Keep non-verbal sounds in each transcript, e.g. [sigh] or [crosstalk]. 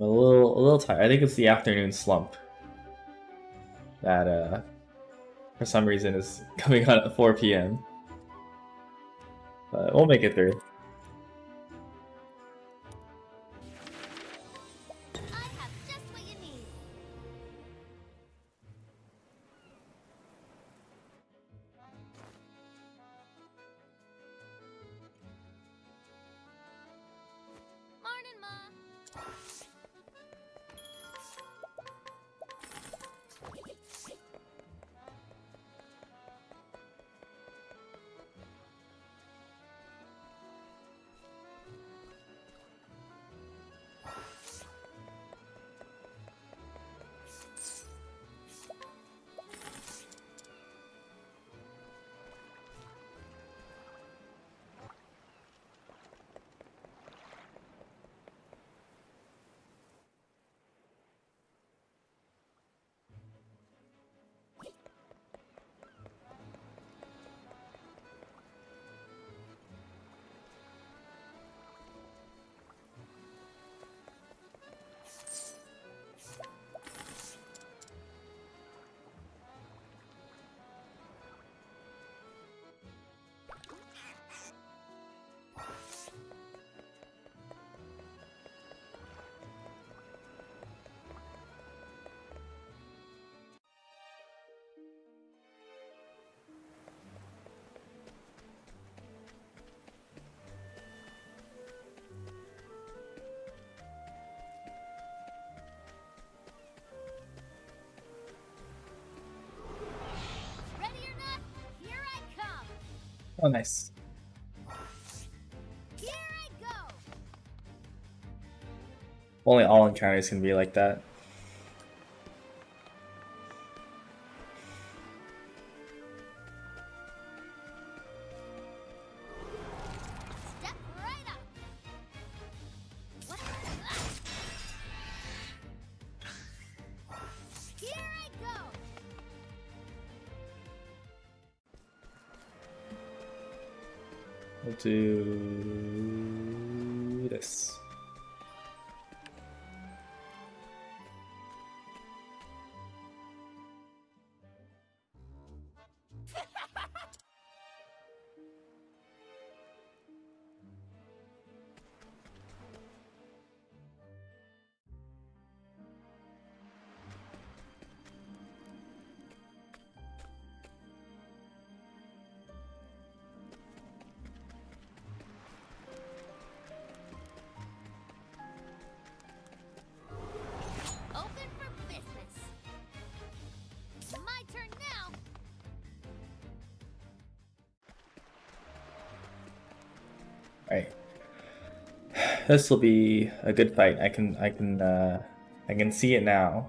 I'm a little a little tired. I think it's the afternoon slump that uh for some reason is [laughs] coming on at 4 p.m. But we'll make it through. Oh, nice. Here I go. Only all encounters can be like that. We'll Alright. This will be a good fight. I can I can uh I can see it now.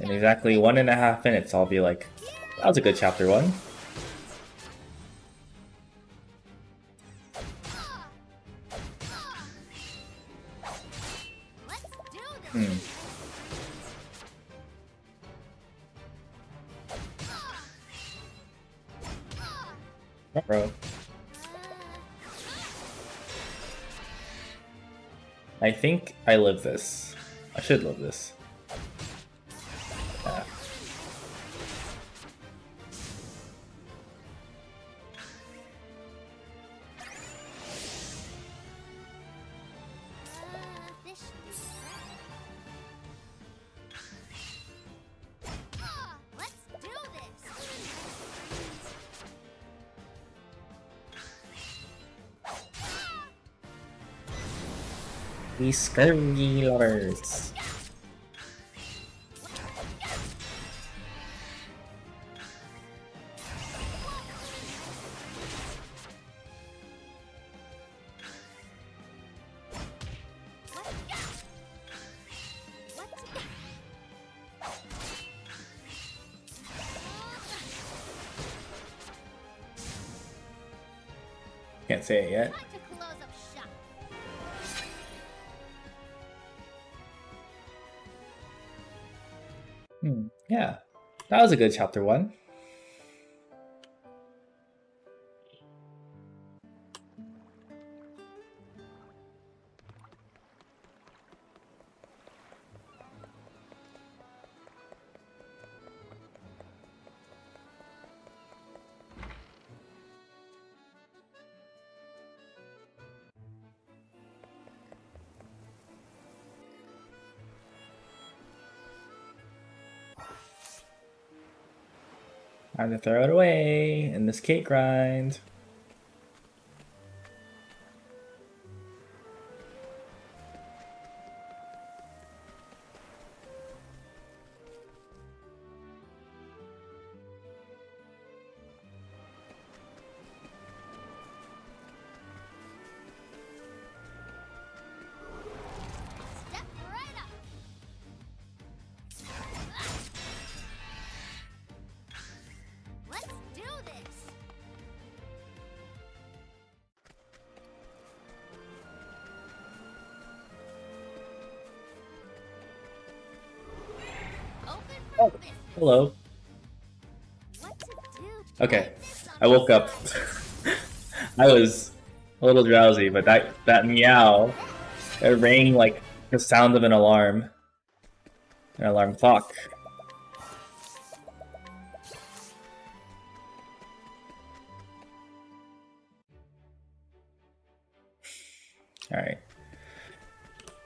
In exactly one and a half minutes I'll be like, that was a good chapter one. Bro. I think I live this. I should live this. Scurvy lovers. Can't say it yet. That was a good chapter one. Time to throw it away in this cait grind. Hello. What to do? Okay, I woke up. [laughs] I was a little drowsy, but that that meow, it rang like the sound of an alarm, an alarm clock. All right,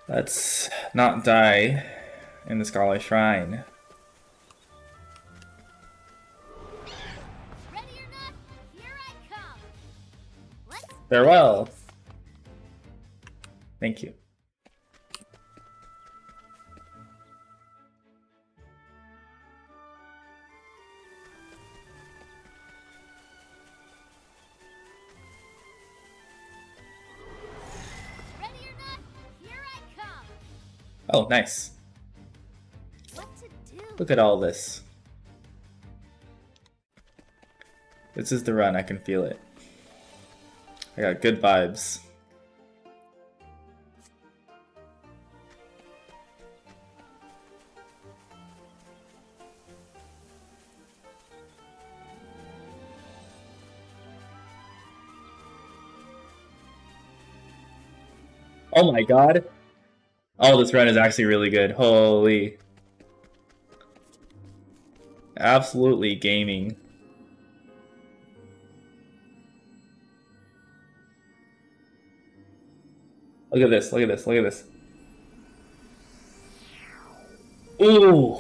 let's not die in the Scarlet Shrine. Farewell. Thank you. Ready or not, here I come. Oh, nice. What to do? Look at all this. This is the run, I can feel it. I got good vibes. Oh my god. Oh, this run is actually really good. Holy. Absolutely gaming. Look at this, look at this, look at this. Ooh.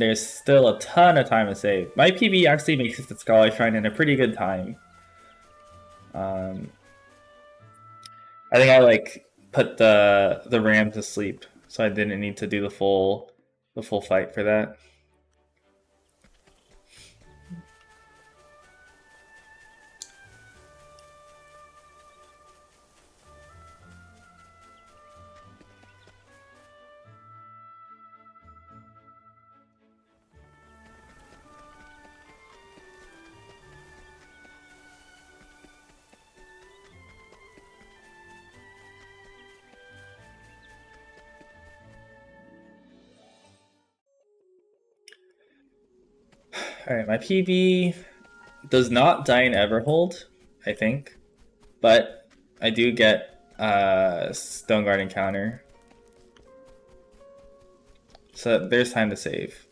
There's still a ton of time to save. My PB actually makes it to Scarlet Shrine in a pretty good time. Um, I think I like put the the ram to sleep, so I didn't need to do the full the full fight for that. Alright, my PB does not die in Everhold, I think. But I do get uh Stone Guard encounter. So there's time to save.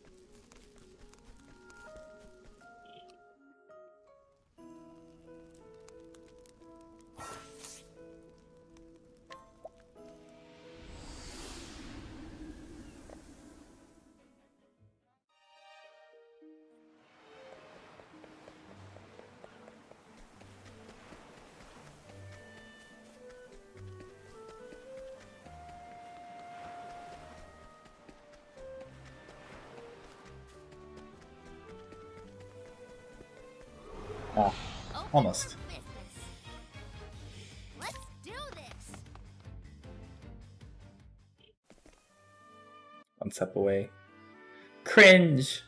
Cringe!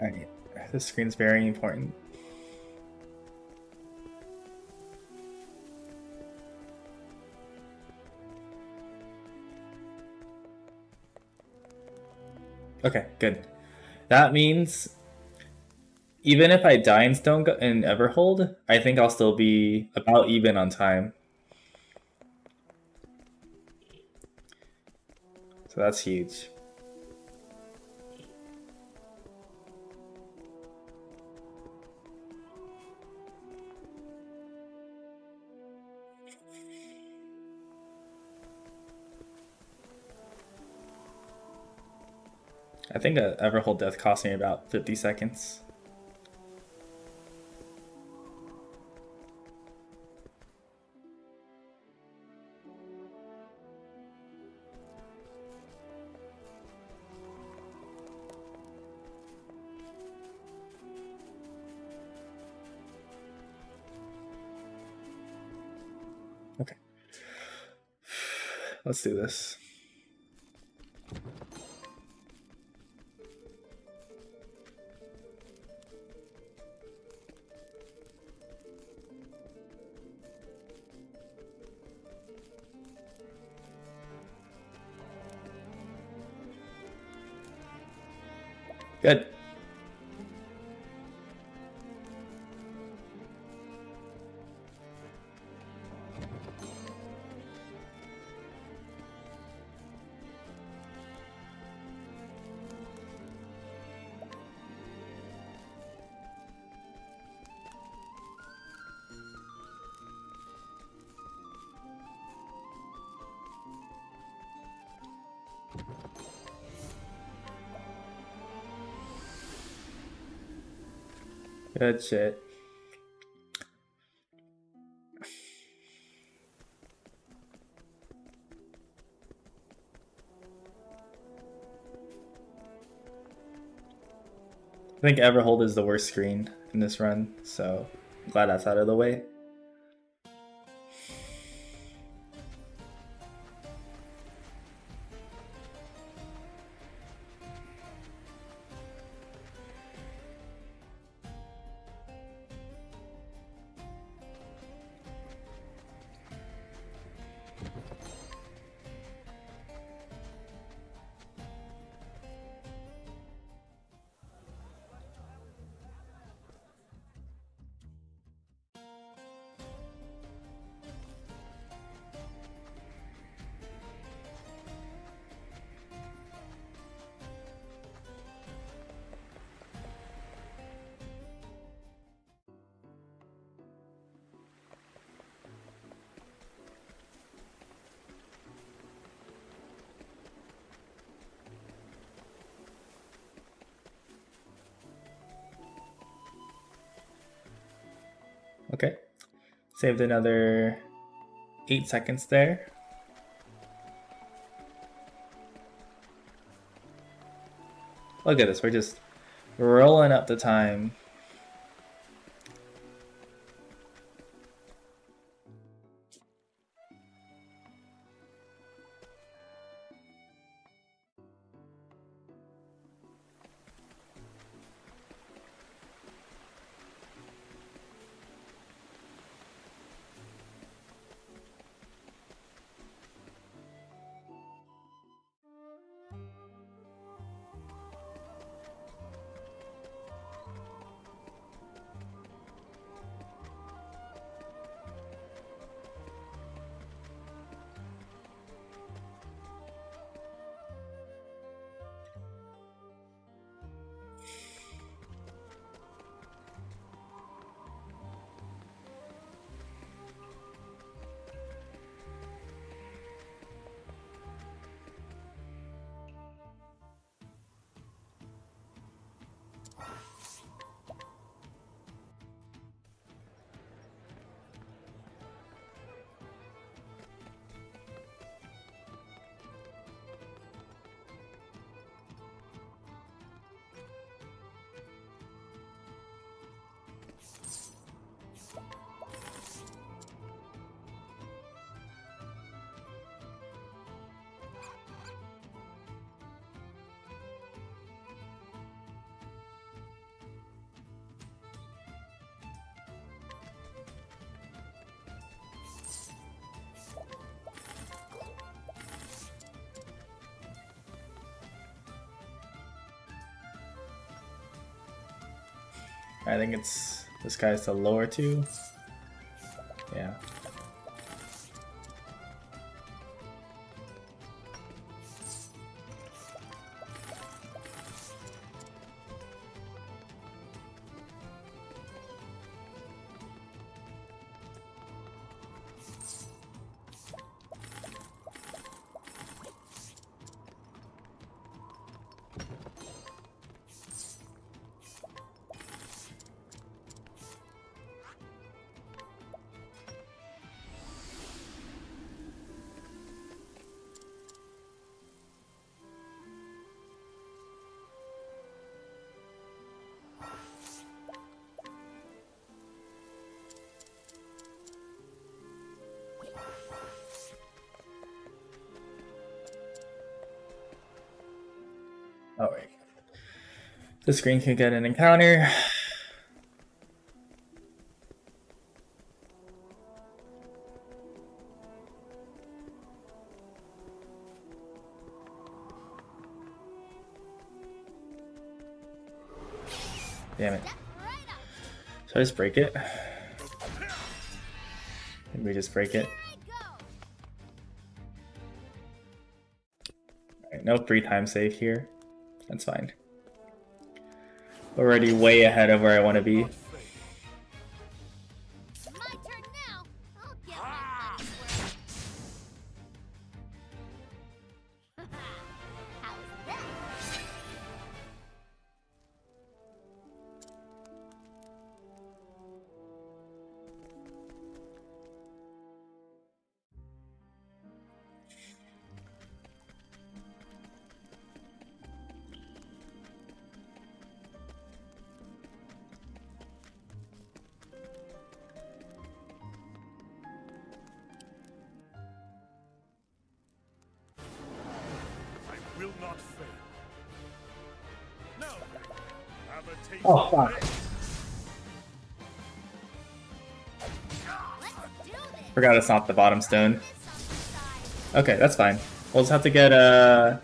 Alright, this screen's very important. Okay, good. That means even if I die in Stone in Everhold, I think I'll still be about even on time. So that's huge. I think a Everhold death cost me about 50 seconds. Okay. [sighs] Let's do this. Good shit. I think Everhold is the worst screen in this run, so I'm glad that's out of the way. Saved another eight seconds there. Look at this, we're just rolling up the time. I think it's this guy's the lower two. The screen can get an encounter. Damn it. Should I just break it? Maybe we just break it. No free time save here. That's fine. Already way ahead of where I want to be. Not fail. Now, have a taste Oh, fuck. this. Let's do this. Forgot it's not the bottom stone. This on the side. Okay, that's fine. We'll just have to get uh,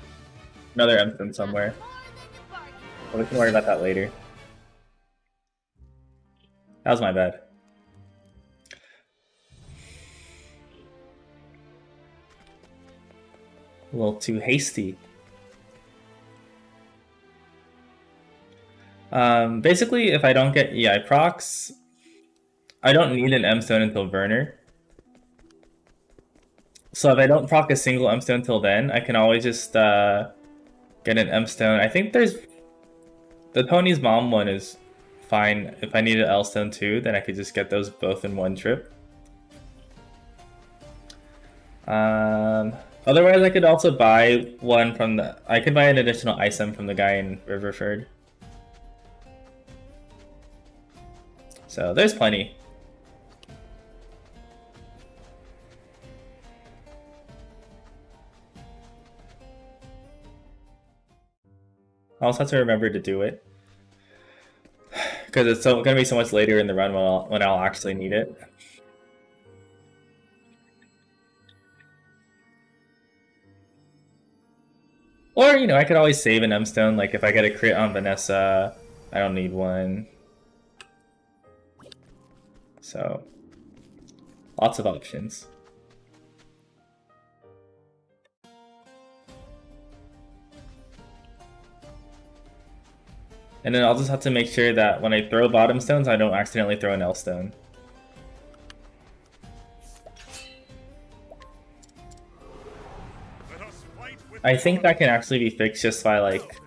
another emblem somewhere. More than you bargained for. But we can worry about that later. That was my bad. A little too hasty. Um, basically, if I don't get EI procs, I don't need an M stone until Werner. So if I don't proc a single M stone until then, I can always just uh, get an M stone. I think there's the pony's mom one is fine. If I need an L stone too, then I could just get those both in one trip. Um, otherwise, I could also buy one from the. I could buy an additional item from the guy in Riverford. So there's plenty. I also have to remember to do it [sighs] because it's so, gonna be so much later in the run when I'll, when I'll actually need it. Or you know, I could always save an M stone. Like if I get a crit on Vanessa, I don't need one. So, lots of options. And then I'll just have to make sure that when I throw bottom stones, I don't accidentally throw an L stone. I think that can actually be fixed just by like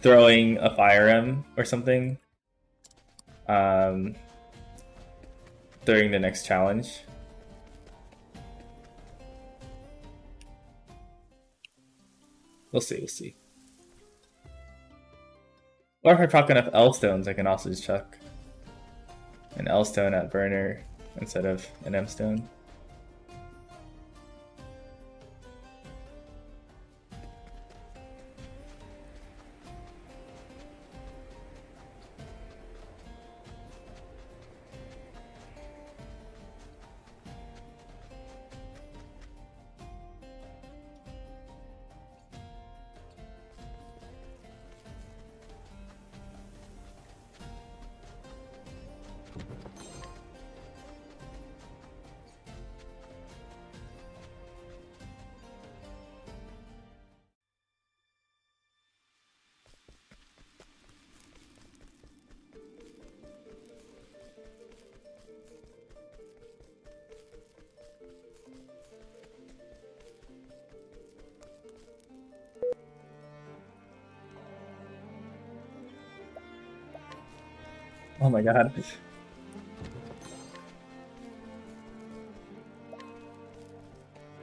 throwing a fire M or something. Um, during the next challenge. We'll see, we'll see. Or if I proc enough L stones, I can also just chuck an L stone at Werner instead of an M stone. God.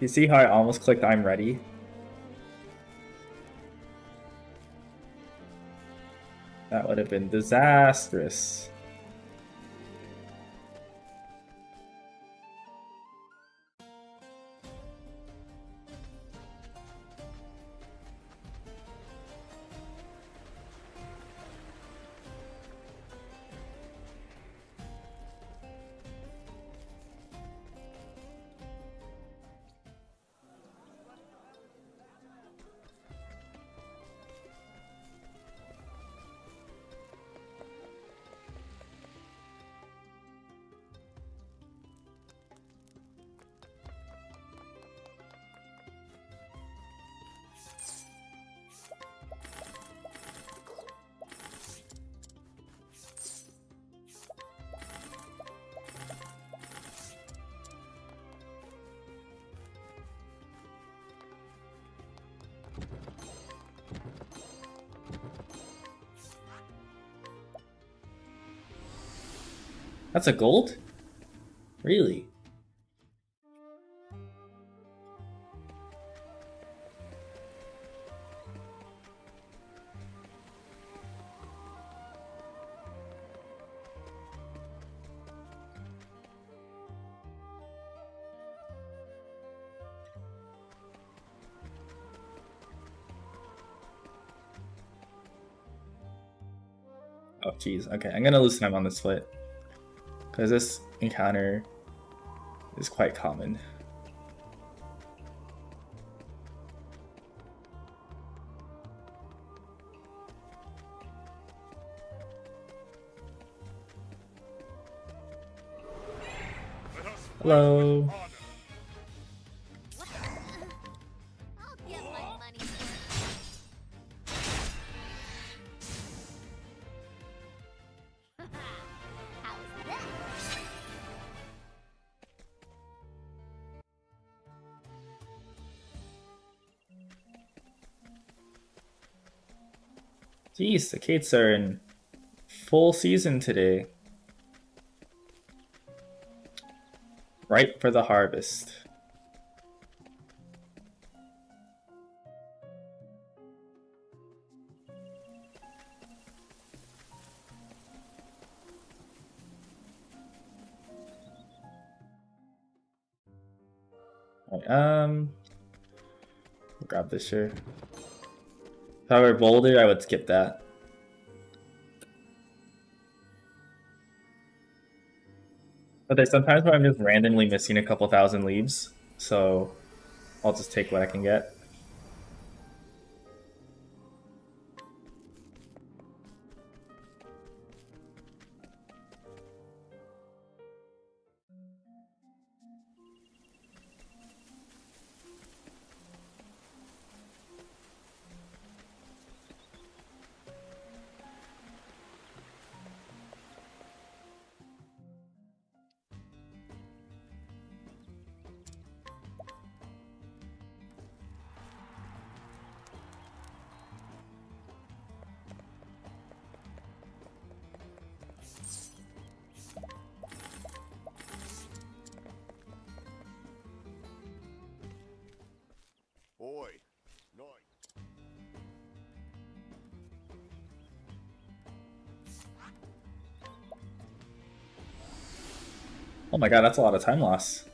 You see how I almost clicked I'm ready? That would have been disastrous. That's a gold? Really? Jeez. Okay, I'm gonna loosen him on this foot. Because this encounter is quite common. Hello. The Caits are in full season today. Ripe for the harvest. Um, grab this here. If I were bolder, I would skip that. But there's sometimes where I'm just randomly missing a couple thousand leaves, so I'll just take what I can get. Oh my god, that's a lot of time loss.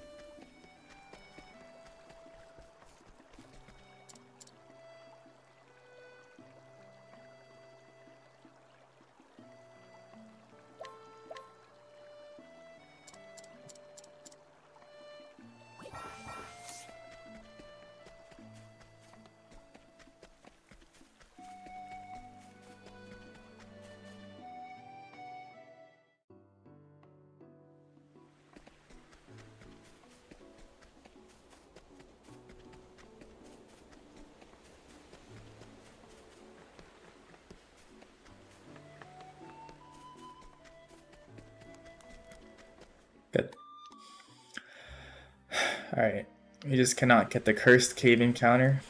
Just cannot get the cursed cave encounter.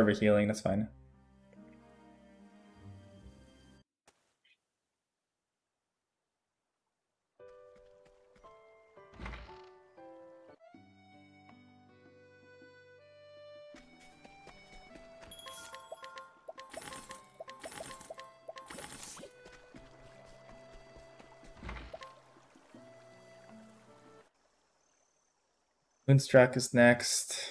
Okay, no overhealing, that's fine. Moonstruck is next.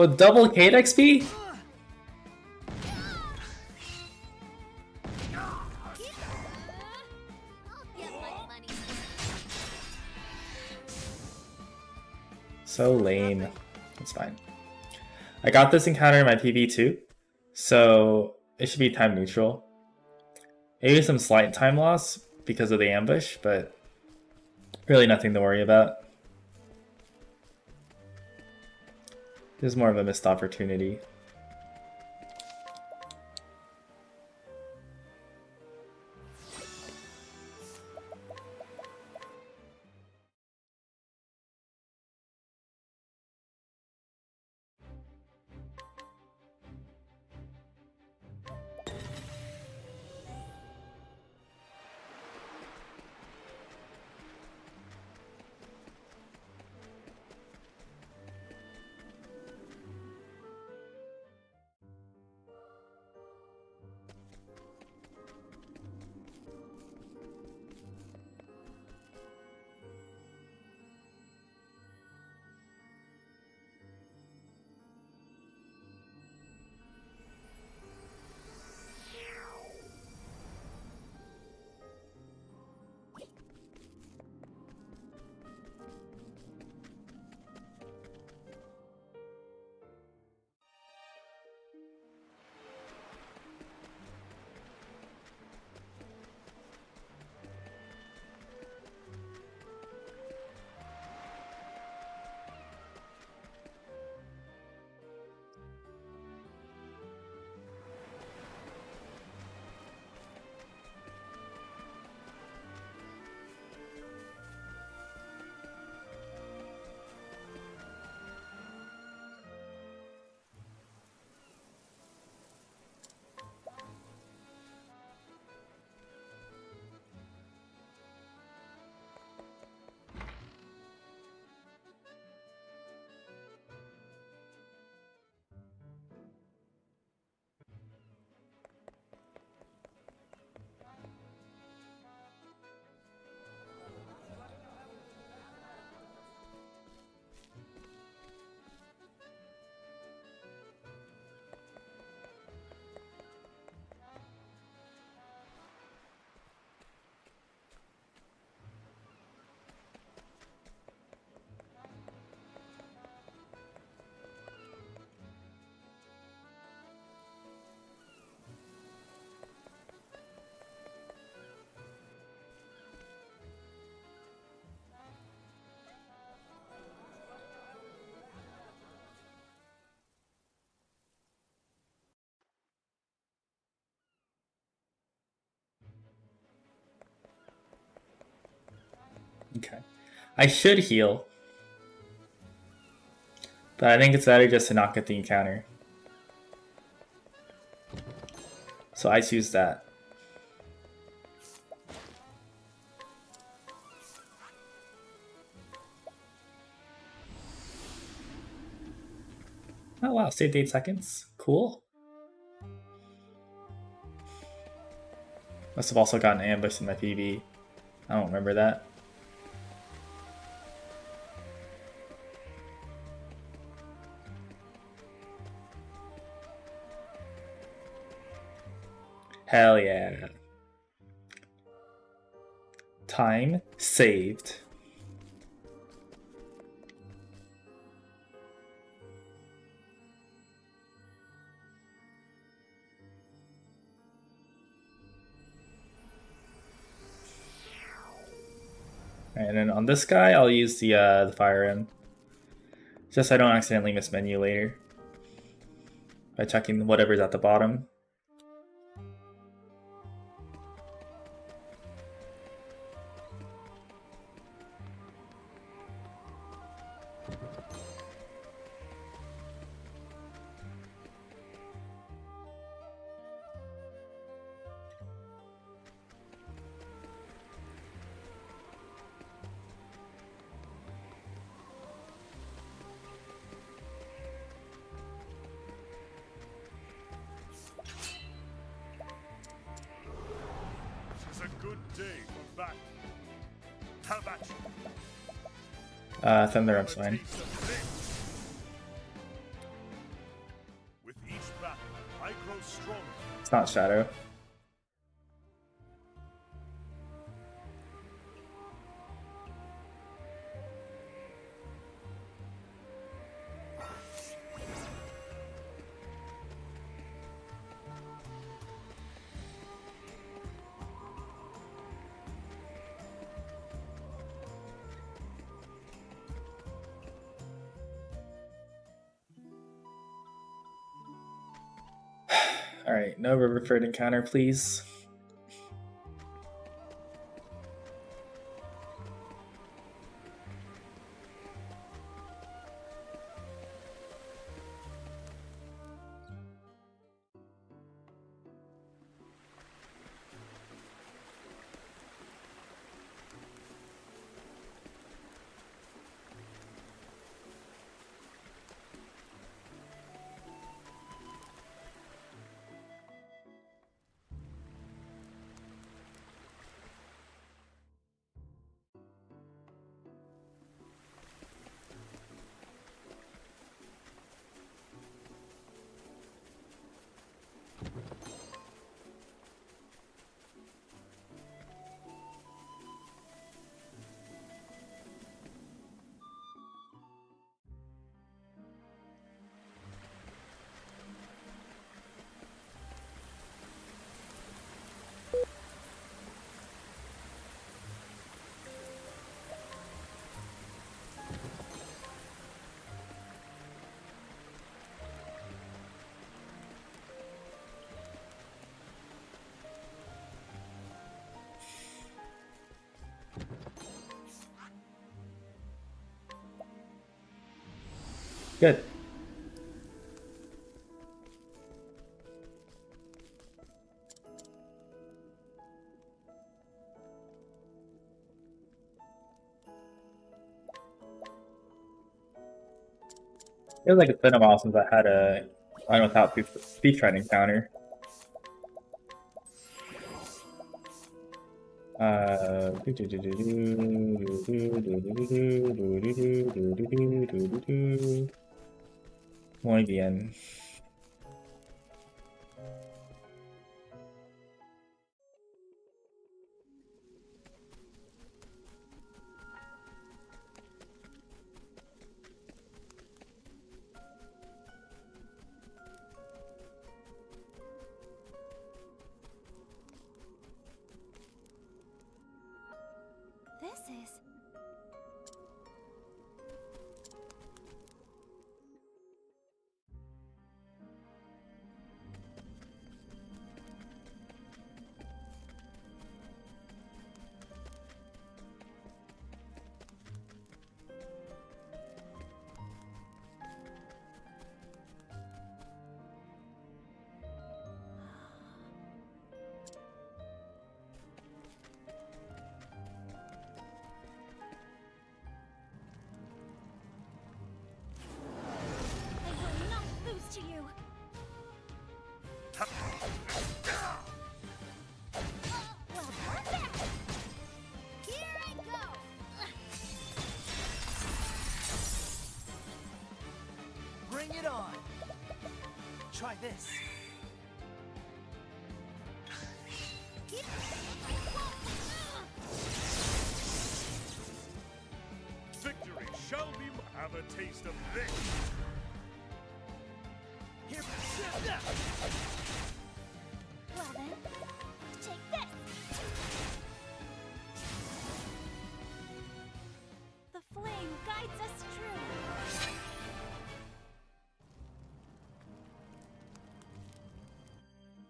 With double Cait XP? So lame. It's fine. I got this encounter in my PB too, so it should be time neutral. Maybe some slight time loss because of the ambush, but really nothing to worry about. This is more of a missed opportunity. Okay. I should heal. But I think it's better just to not get the encounter. So I choose that. Oh wow, saved 8 seconds. Cool. Must have also gotten ambushed in my PB. I don't remember that. Hell yeah. Time saved. And then on this guy, I'll use the uh, the fire end. Just so I don't accidentally miss menu later. By checking whatever's at the bottom. Day for battle. How about you? Uh, Thunder Up's fine. taste of this? With each battle, I grow stronger. It's not Shadow. Riverford encounter, please. Good. Feels like it's been a while since I had a Run Without speech Run encounter. Uh, Muy bien. This.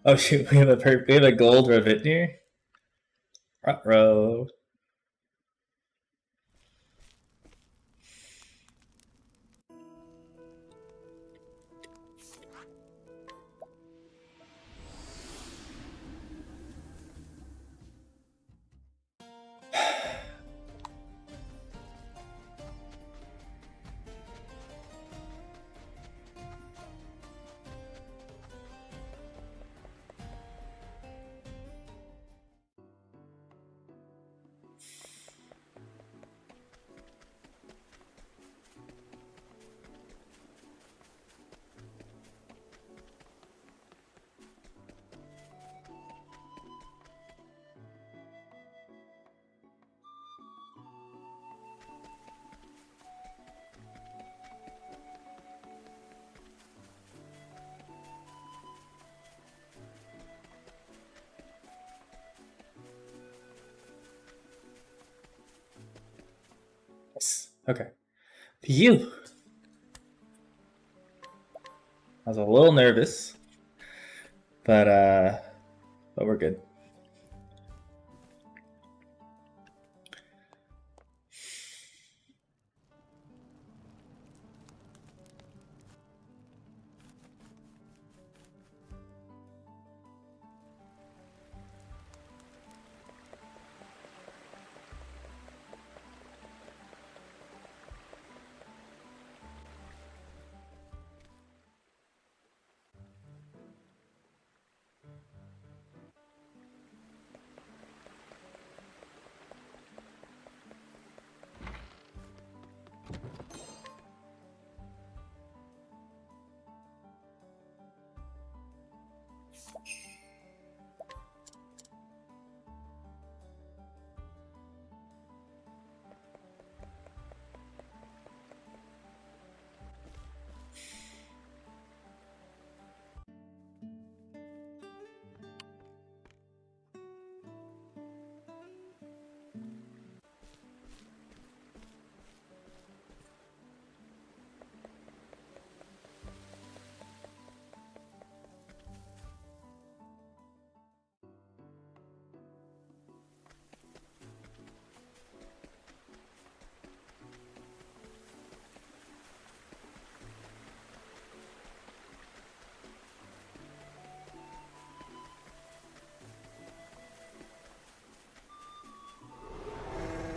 Oh [laughs] shoot, we have a we have a gold Ravitnir. Row. Phew. I was a little nervous, but uh, but we're good.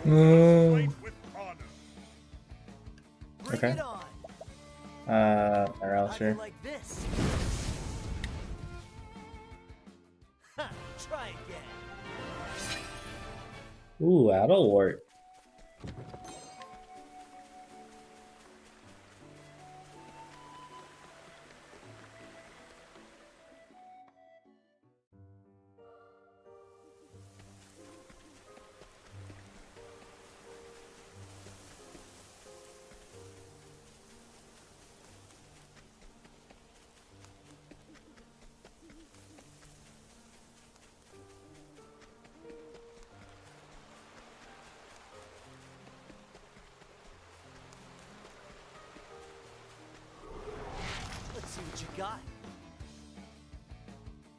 Mm, Fight with honor. Bring Okay. uh, or else How sure. like this? Ha! Try again. Ooh, that'll work.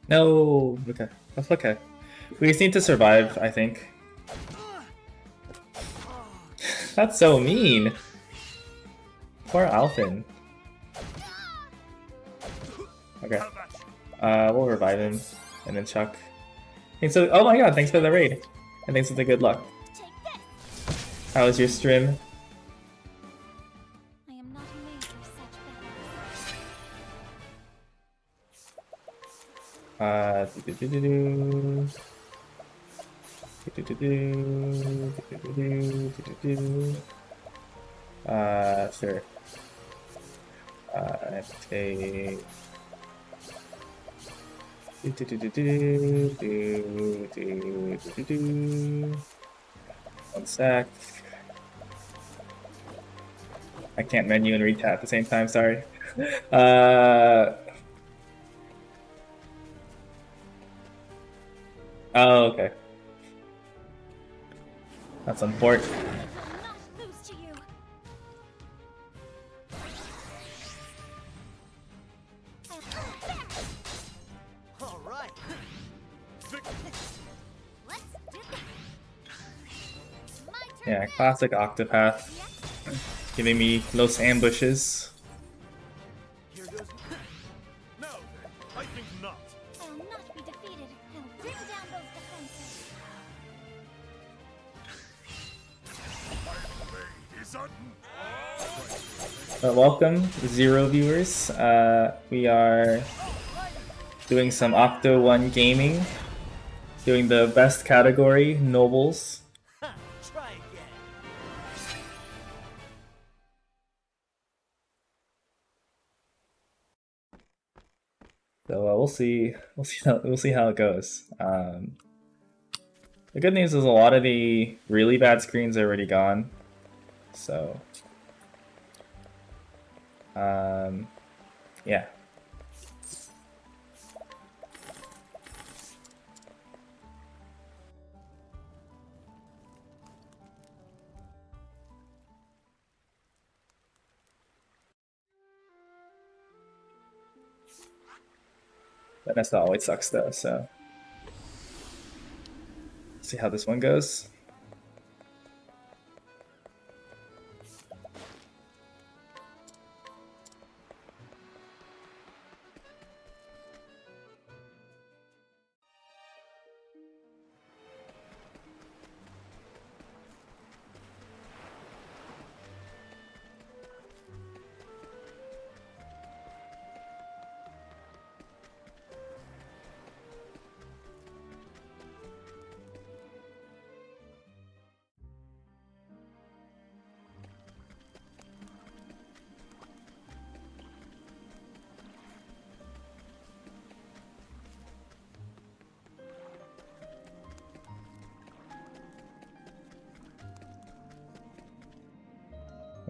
No, okay, that's okay. We just need to survive, I think. [laughs] That's so mean. Poor Alfyn. Okay, uh, we'll revive him and then Chuck. Thanks for, oh my god, thanks for the raid. And thanks for the good luck. How was your stream? Uh, sir. Uh, take. Do, do, do, do, do, do, do, do. One sec. I can't menu and retap at the same time, sorry. [laughs] uh, Oh, okay. That's unfortunate. Yeah, classic Octopath. Giving me those ambushes. Welcome, zero viewers. Uh, we are doing some Octo 1 gaming. Doing the best category, Nobles. So uh, we'll see. We'll see. How, we'll see how it goes. Um, the good news is a lot of the really bad screens are already gone. So, um, yeah. But that's always sucks though. So, see how this one goes.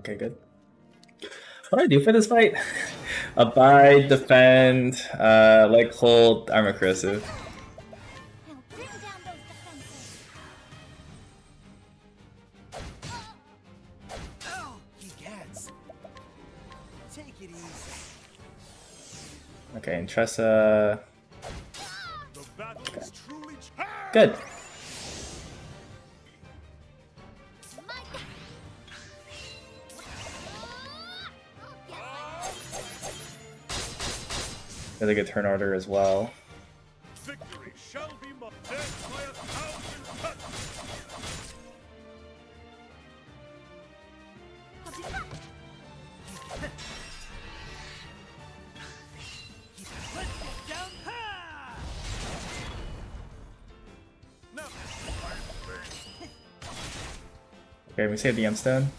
Okay, good. What do I do for this fight? [laughs] Abide, defend, uh, like hold, armor corrosive. I will bring down those get down. Ha! Now, my blade. Okay, we save the M stone.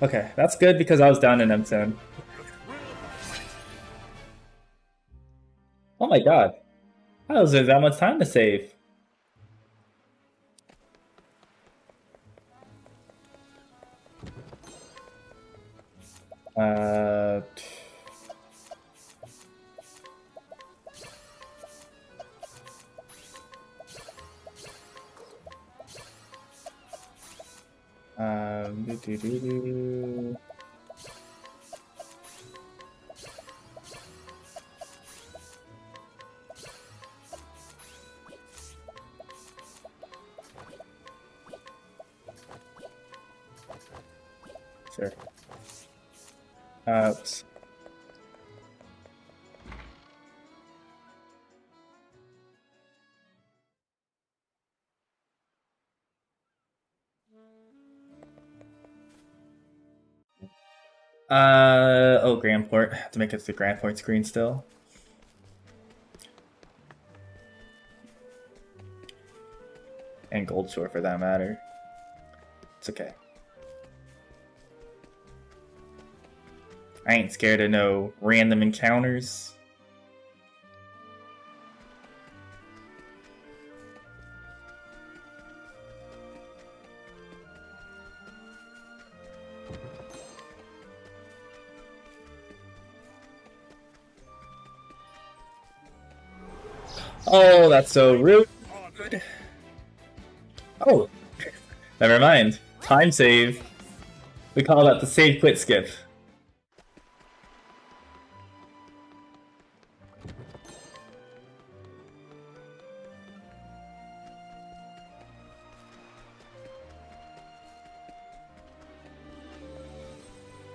Okay, that's good because I was down in M stone. My god. How is there that much time to save? Grand Port. Have to make it to the Grand Port screen still. And Goldshore for that matter. It's okay. I ain't scared of no random encounters. Oh, that's so rude. Oh, never mind. Time save. We call that the save quit skip.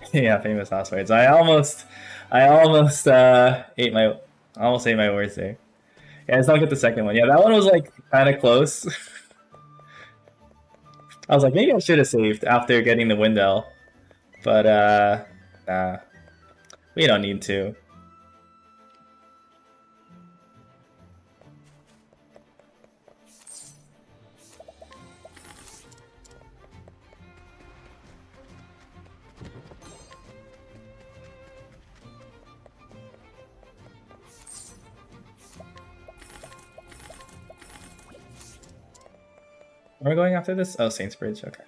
[laughs] yeah, famous last words. I almost, I almost uh, ate my, almost ate my words there. Yeah, let's not get the second one. Yeah, that one was like kind of close. [laughs] I was like, maybe I should have saved after getting the Windell, but uh, nah, we don't need to. Where are we going after this? Oh, Saintsbridge. Okay.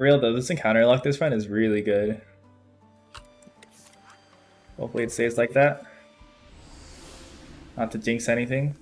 Real though, this encounter lock this run is really good. Hopefully it stays like that. Not to jinx anything.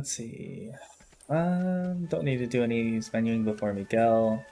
Let's see. Um, don't need to do any menuing before Miguel.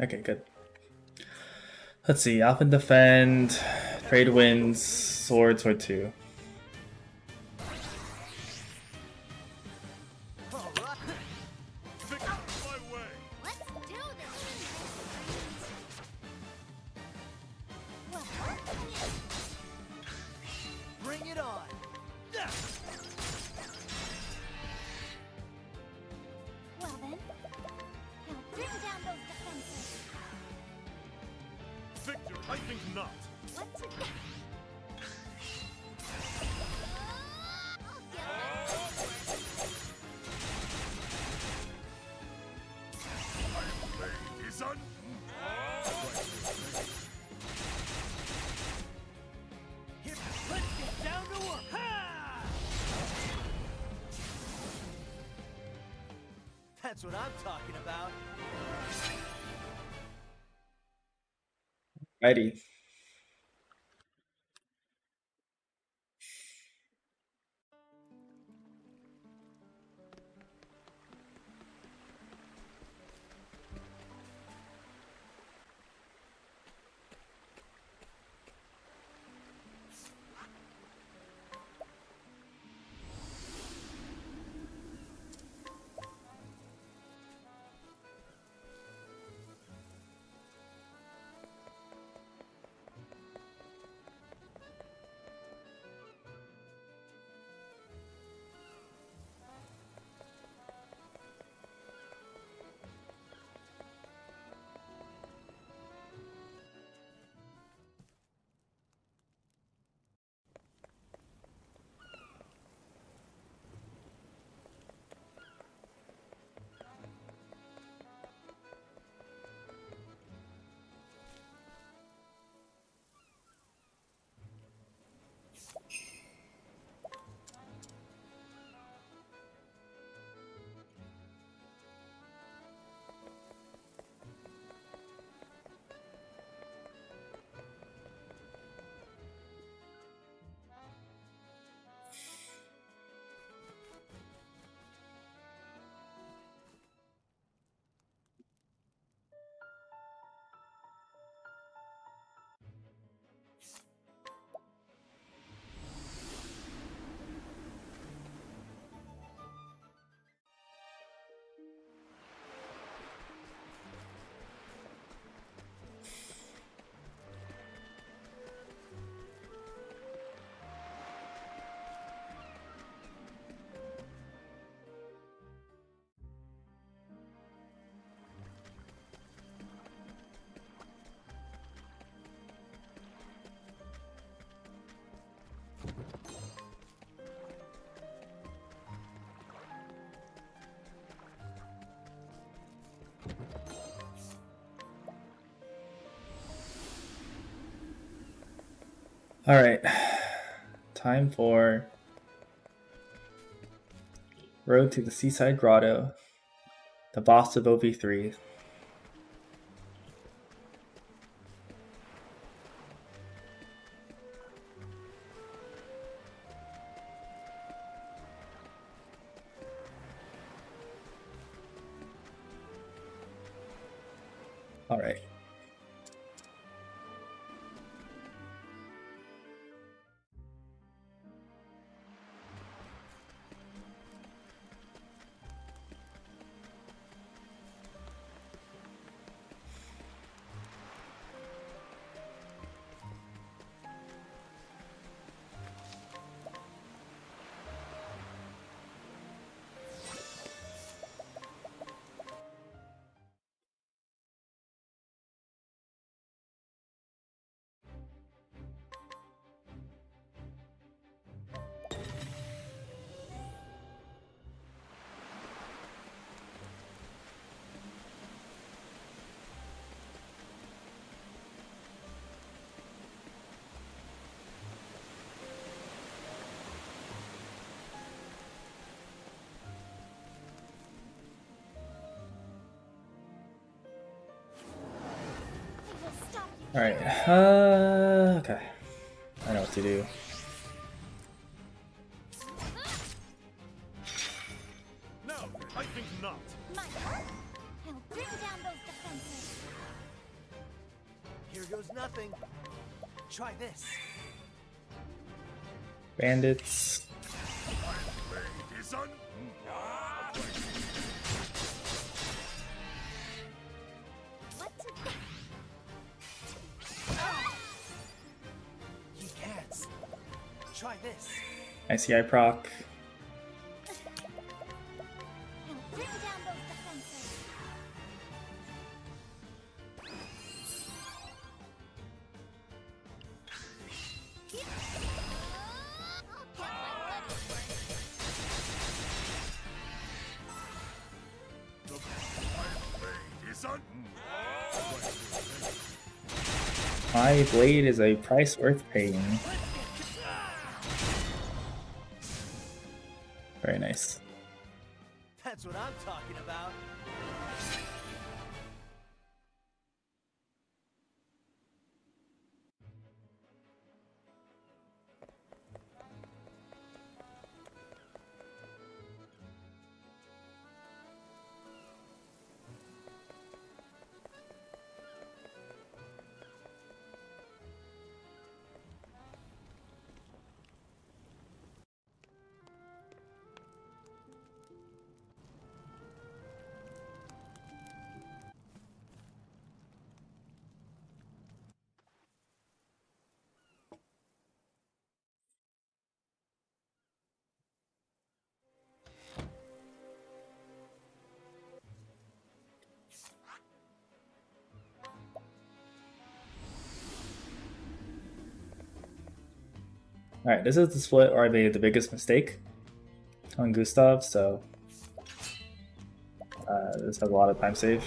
Okay, good. Let's see, often defend, trade winds. sword, sword two. All right, [sighs] time for Road to the Seaside Grotto, the boss of OV3. Uh, okay. I know what to do. No, I think not. My turn. I'll bring down those defenses. Here goes nothing. Try this. Bandits. Proc. The blade is un. My blade is a price worth paying. Very nice. That's what I'm talking about. Alright, this is the split where I made the biggest mistake on Gustav, so uh, this has a lot of time save.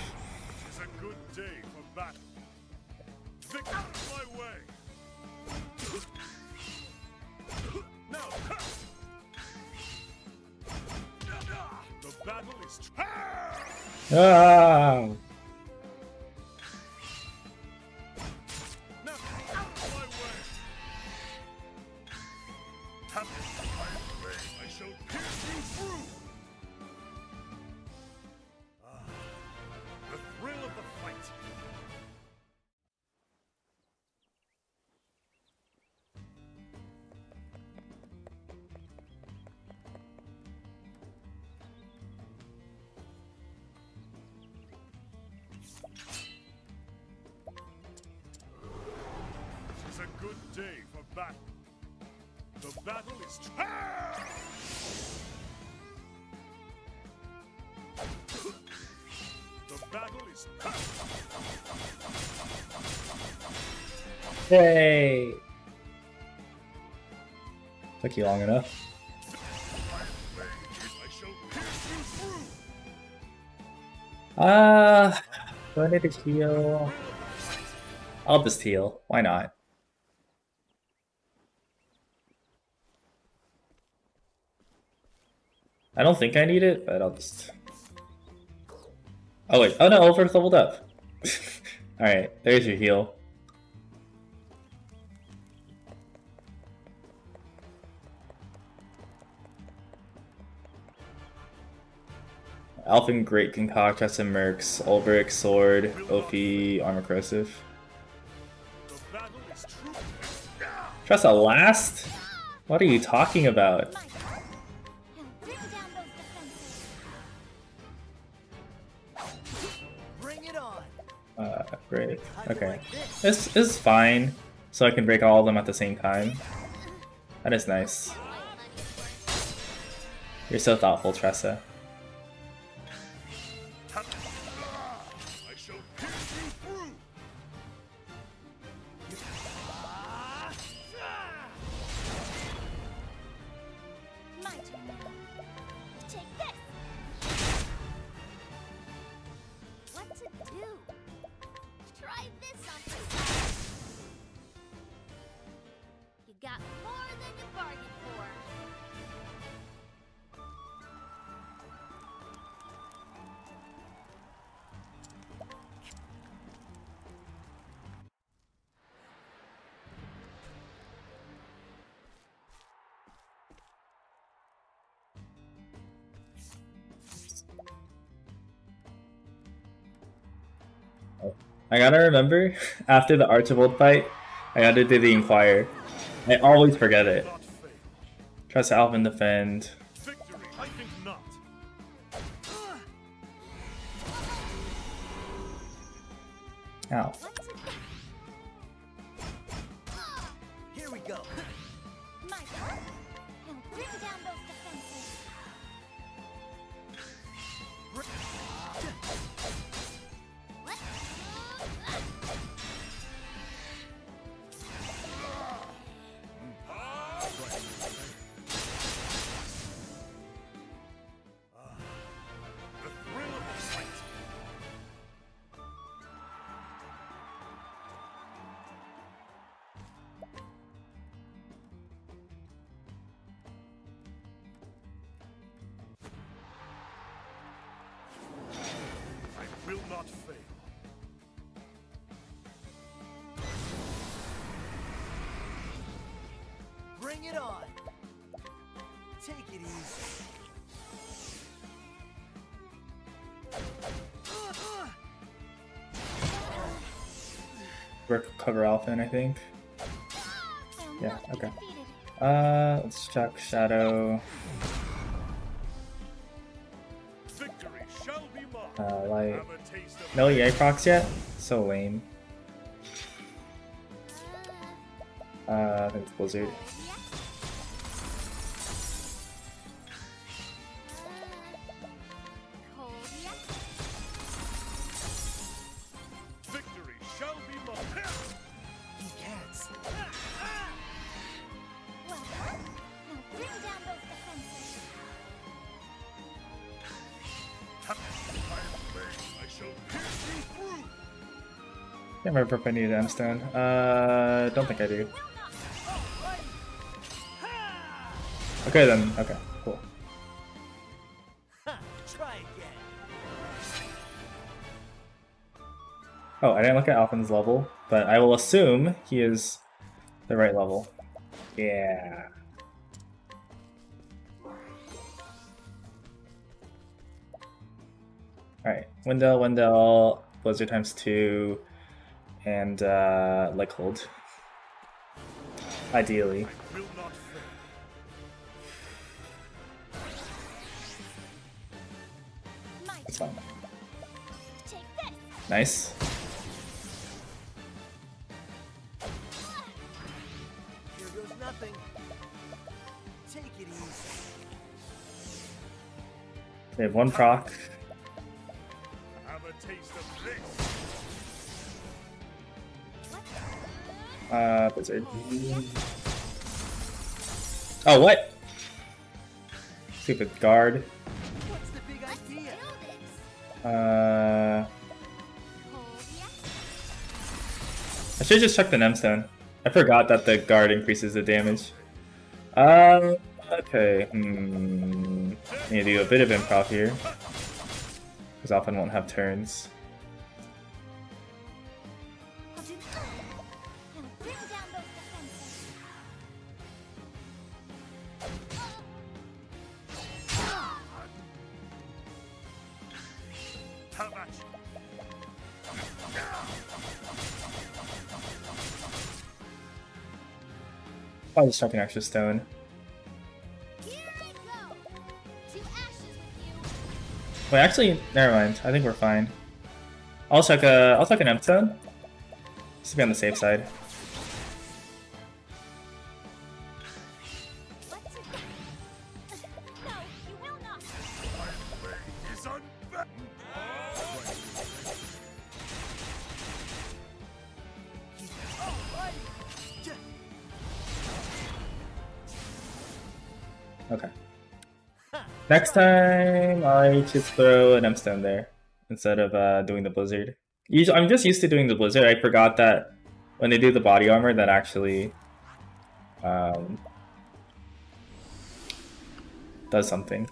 It's Yay! Took you long enough. I shall pierce you through. Ah, do I need to heal? I'll just heal. Why not? I don't think I need it, but I'll just. Oh wait! Oh no, Olberic leveled up. [laughs] All right, there's your heal. Alfyn Great Concoct, Justin Mercs, Olberic, Sword, Ophi, Armor Corrosive. The battle is true. Tressa last? What are you talking about? My turn. I'll bring down those defenses. Bring it on. Uh, great. How do you Okay. this? Is fine, so I can break all of them at the same time. That is nice. My money's worth. You're so thoughtful, Tressa. I gotta remember [laughs] after the Archibald fight, I gotta do the Inquire. I always forget it. Trust Alfyn defend. Ow. Alfyn, I think. Yeah, okay. Uh, let's check Shadow. Uh, of No procs yet? So lame. Uh, I think it's Blizzard. Can't remember if I need an M-Stone. Uh, don't think I do. Okay then, okay, cool. Oh, I didn't look at Alfyn's level, but I will assume he is the right level. Yeah. Alright, Wendell, Wendell, Blizzard times two, and uh, like hold. Ideally. Will not fail. My It's turn. fine. Nice. Here goes nothing. Take it easy. They have one proc. Blizzard. Oh, what? Stupid guard. What's the big idea? Uh, I should just check the Nemstone. I forgot that the guard increases the damage. Um, okay. Hmm. Need to do a bit of improv here. Because often won't have turns. Probably just check an extra stone. Wait, actually, never mind. I think we're fine. I'll check a. I'll check an Nemstone. Just to be on the safe side. Next time, I just throw an M-Stone there instead of uh, doing the Blizzard. Usually, I'm just used to doing the Blizzard. I forgot that when they do the body armor, that actually um, does something.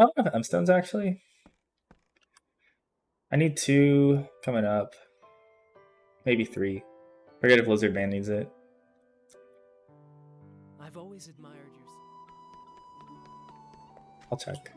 I have M stones actually? I need two coming up. Maybe three. Forget if Lizard Man needs it. I've always admired your. I'll check.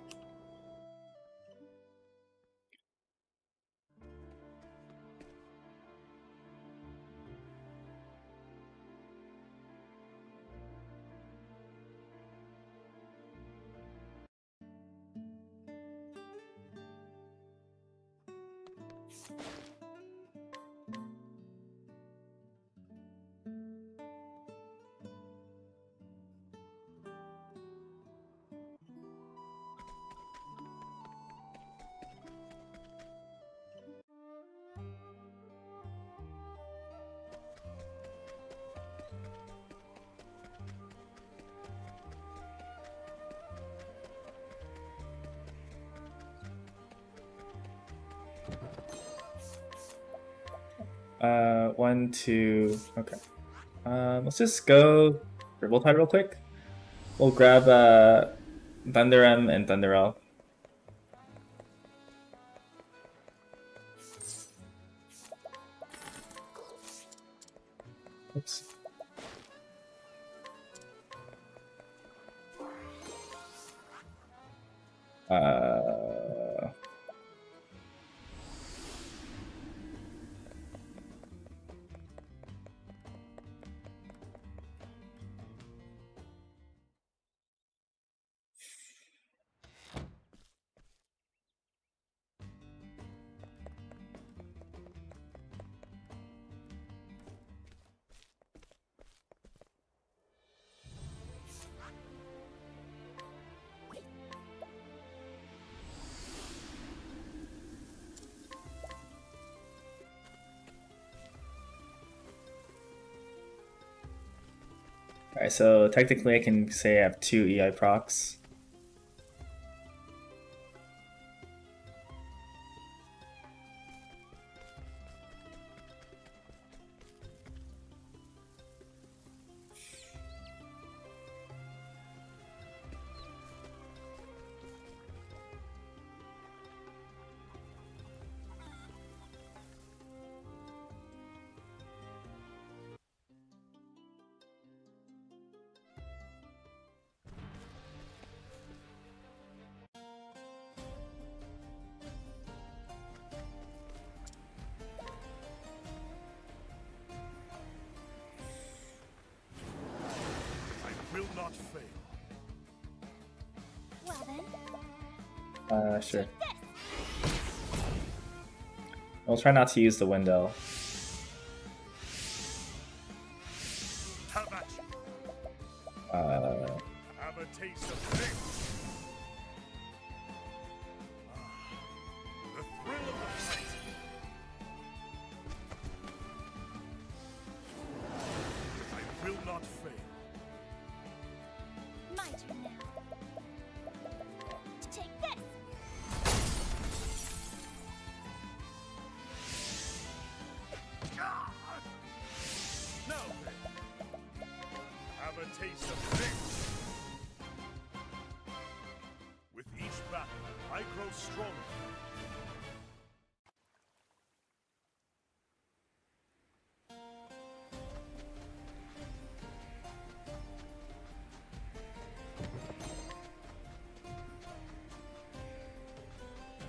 Two. Okay. Um, let's just go Rippletide real quick. We'll grab uh, Thunder M and Thunder Alright, so technically I can say I have two EI procs. Sure. I'll try not to use the window.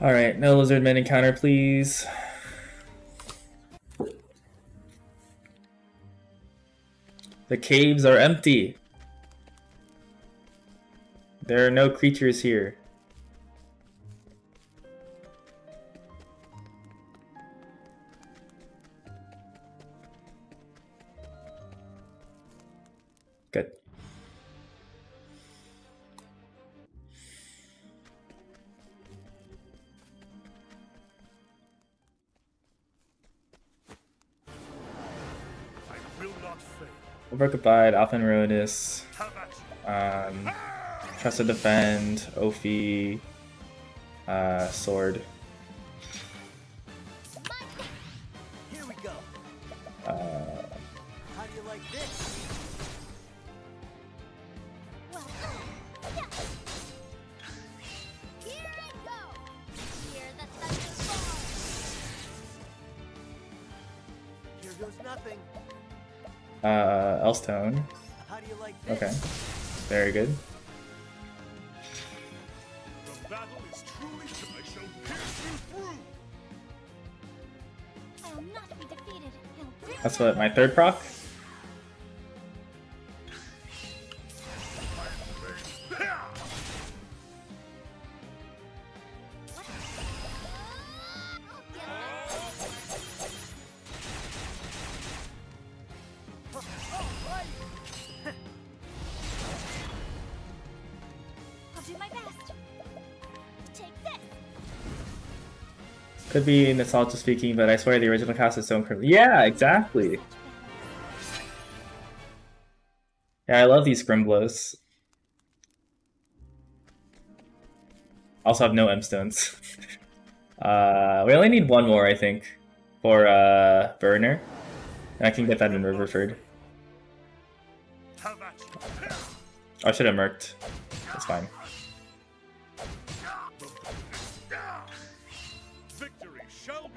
Alright, no lizard men encounter, please. The caves are empty. There are no creatures here. Alpha and Ruinous, um, Trust to Defend, Ophi, uh, Sword, That's what my third proc. Could be nostalgia speaking, but I swear the original cast is so incredible. Yeah, exactly. Yeah, I love these Scrimblows. Also have no M stones. [laughs] uh, we only need one more, I think, for uh, Werner. And I can get that in Riverford. Have. I should have merked. That's fine.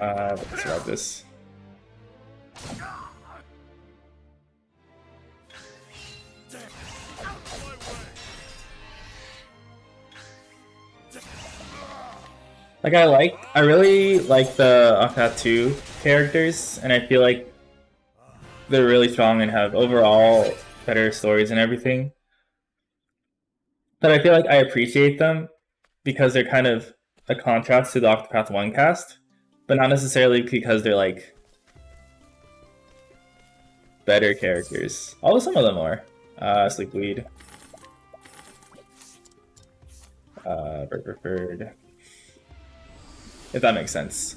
Uh, let's survive this. Like I like, I really like the 2 characters, and I feel like they're really strong and have overall better stories and everything. But I feel like I appreciate them because they're kind of a contrast to the Octopath 1 cast, but not necessarily because they're like better characters. Although some of them are. Uh, Sleepweed. Uh, Bird. If that makes sense.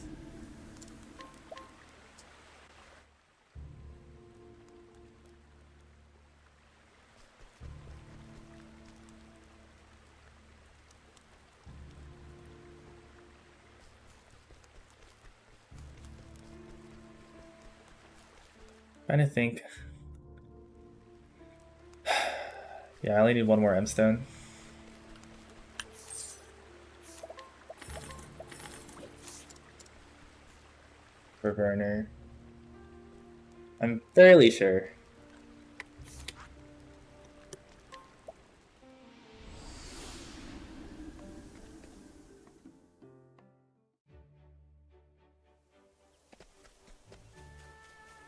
Trying to think. yeah, I only need one more M stone. for Werner. I'm fairly sure.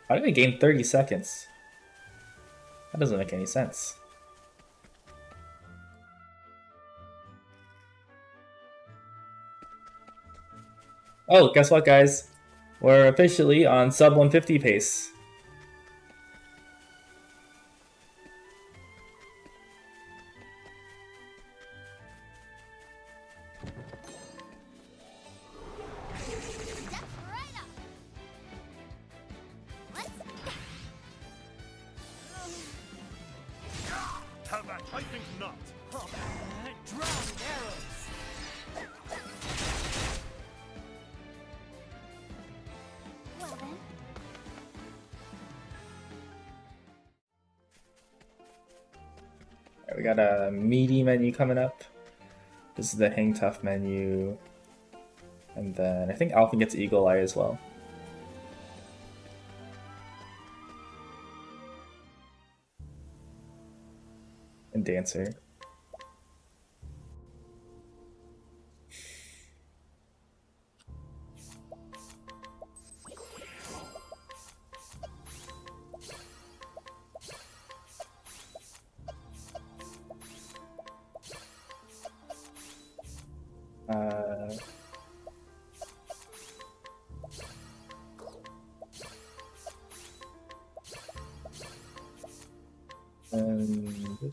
How did I gain 30 seconds? That doesn't make any sense. Oh, guess what, guys? We're officially on sub 150 pace. Coming up. This is the hang tough menu. And then I think Alpha gets Eagle Eye as well. And Dancer.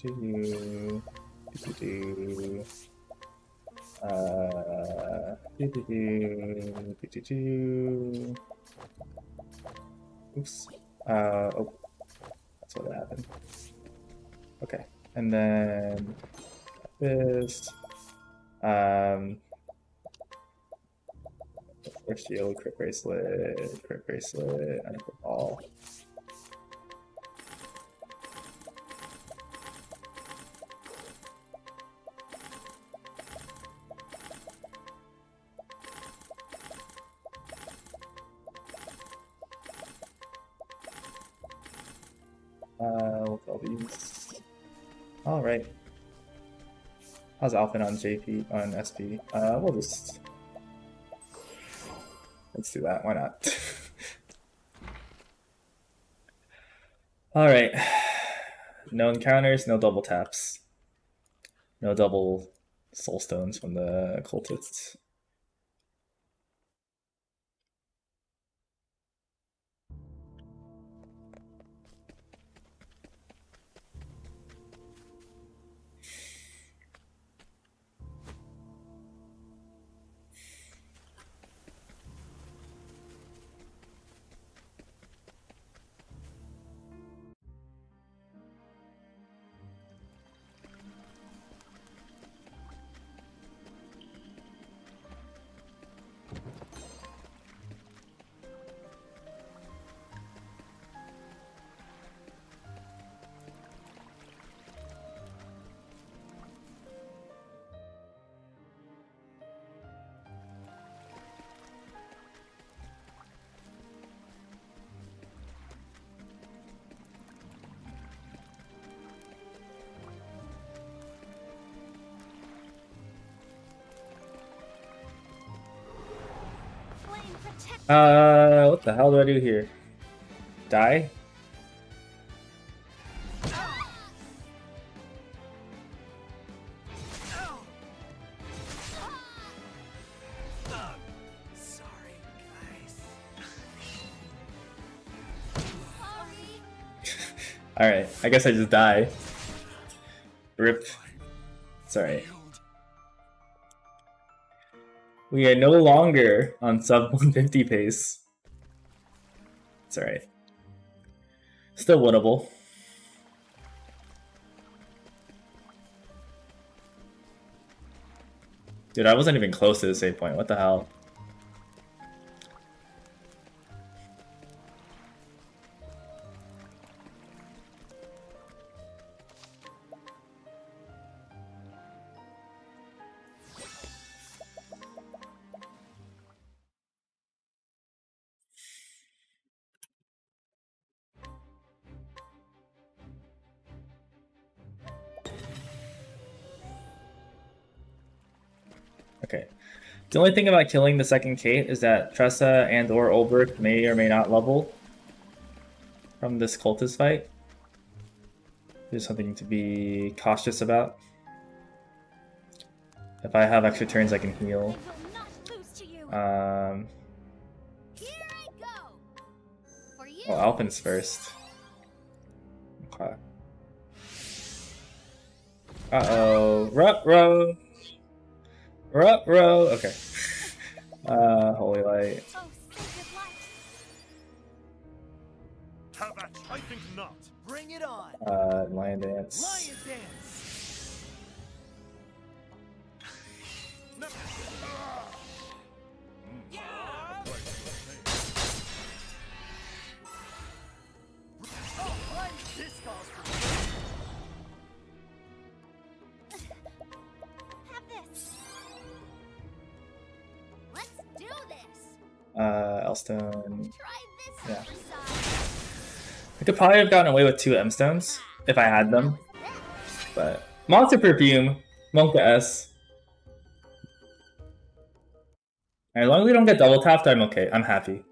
Um, do-do-do, do-do-do, uh, do-do-do, do-do-do. Oops. Uh, oh. that's what happened. Okay, and then this. Um, Force shield, crit bracelet, crit bracelet, and a How's Alpha on JP on SP? Uh, we'll just let's do that. Why not? [laughs] all right. No encounters, no double taps, no double soul stones from the cultists. Uh, what the hell do I do here? Die? [laughs] Sorry. Sorry. Alright, I guess I just die. Rip. Alright. We are no longer on sub 150 pace. It's alright. Still winnable. Dude, I wasn't even close to the save point. What the hell? The only thing about killing the second Cait is that Tressa and or Olbert may or may not level from this cultist fight. There's something to be cautious about. If I have extra turns, I can heal. Um, oh, Alfyn's first. Okay. Uh oh. Ruh-roh. Ruh-roh. Okay. Uh, Holy Light. Oh, sacred light. I think not. Bring it on. Uh, Lion Dance. Lion dance. Uh, Elstone. Yeah. on the side. I could probably have gotten away with two M stones if I had them, but Monster Perfume, Monka S. As long as we don't get double tapped, I'm okay. I'm happy.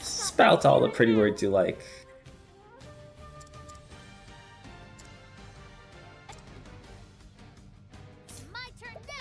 Spout all the pretty words you like.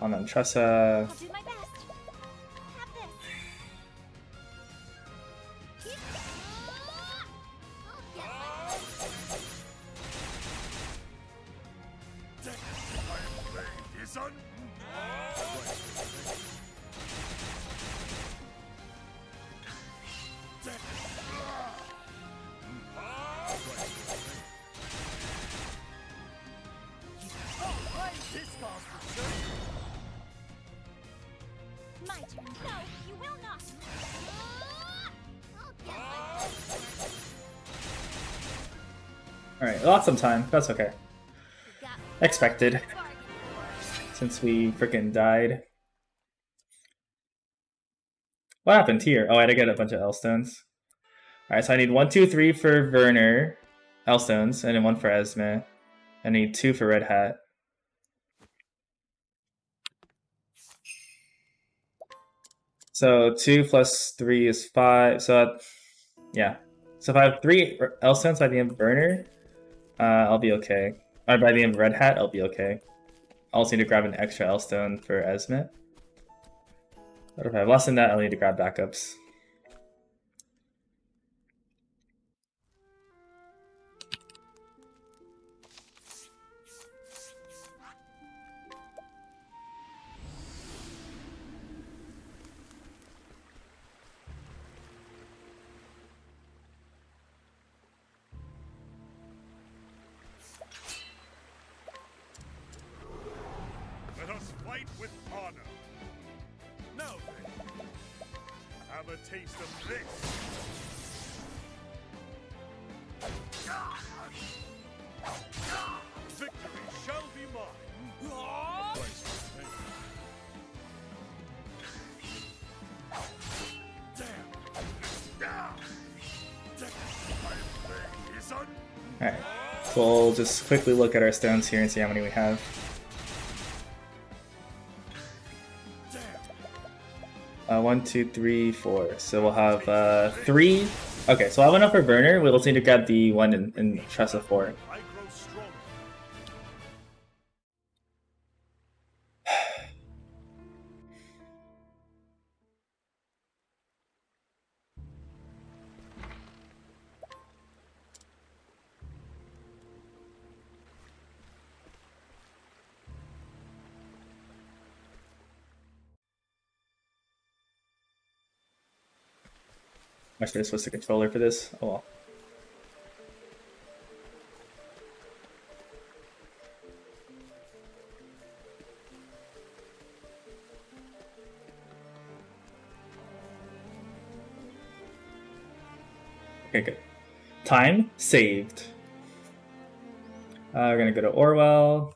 On Tressa. Uh, some time. That's okay. Expected. Since we freaking died. What happened here? Oh, I had to get a bunch of L stones. Alright, so I need one, two, three for Werner, L stones, and then one for Esme. I need two for Red Hat. So two plus three is five. So that, yeah. So if I have three L stones by the end of Werner, uh, I'll be okay. Or by the end of Red Hat, I'll be okay. I also need to grab an extra L stone for Esmet. But if I have less than that, I'll need to grab backups. Taste of this. Victory shall be mine. Alright. So we'll just quickly look at our stones here and see how many we have. One, two, three, four. So we'll have uh, three. Okay, so I'll have enough for Werner. We'll need to grab the one in, in Tressa 4. I should have switched the controller for this. Oh well. Okay, good. Time saved. Uh, we're gonna go to Orewell.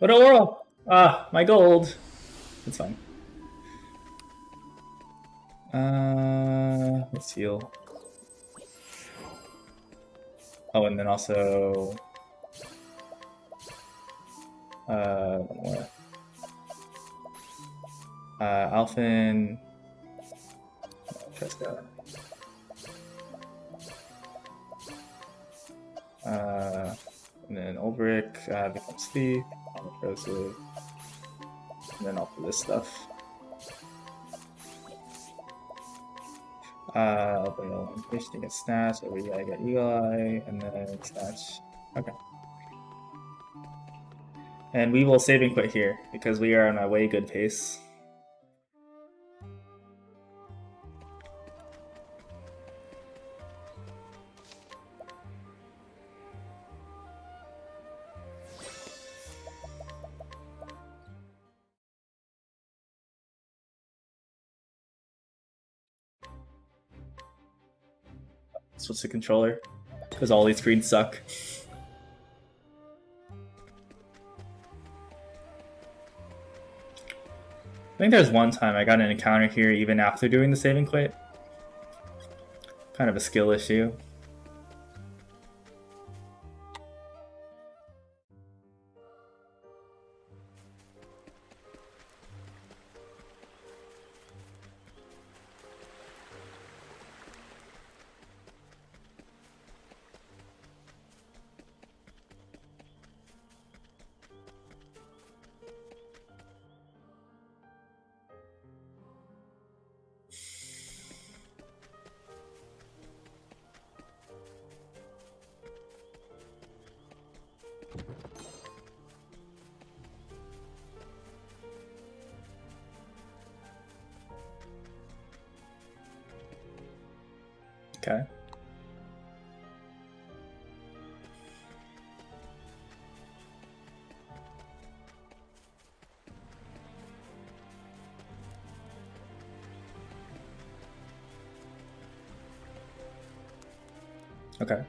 To Orewell! Ah, my gold. It's fine. Uh, let's heal. Oh, and then also, uh, more. Uh. Trust. Uh, and then Olberic uh, becomes Thief, and then all of this stuff. Uh, open the fish to get snatch, over here get Eli, and then snatch. Okay. And we will save and quit here, because we are on a way good pace. Switch the controller, because all these screens suck. I think there's one time I got an encounter here even after doing the saving quit. Kind of a skill issue. Okay.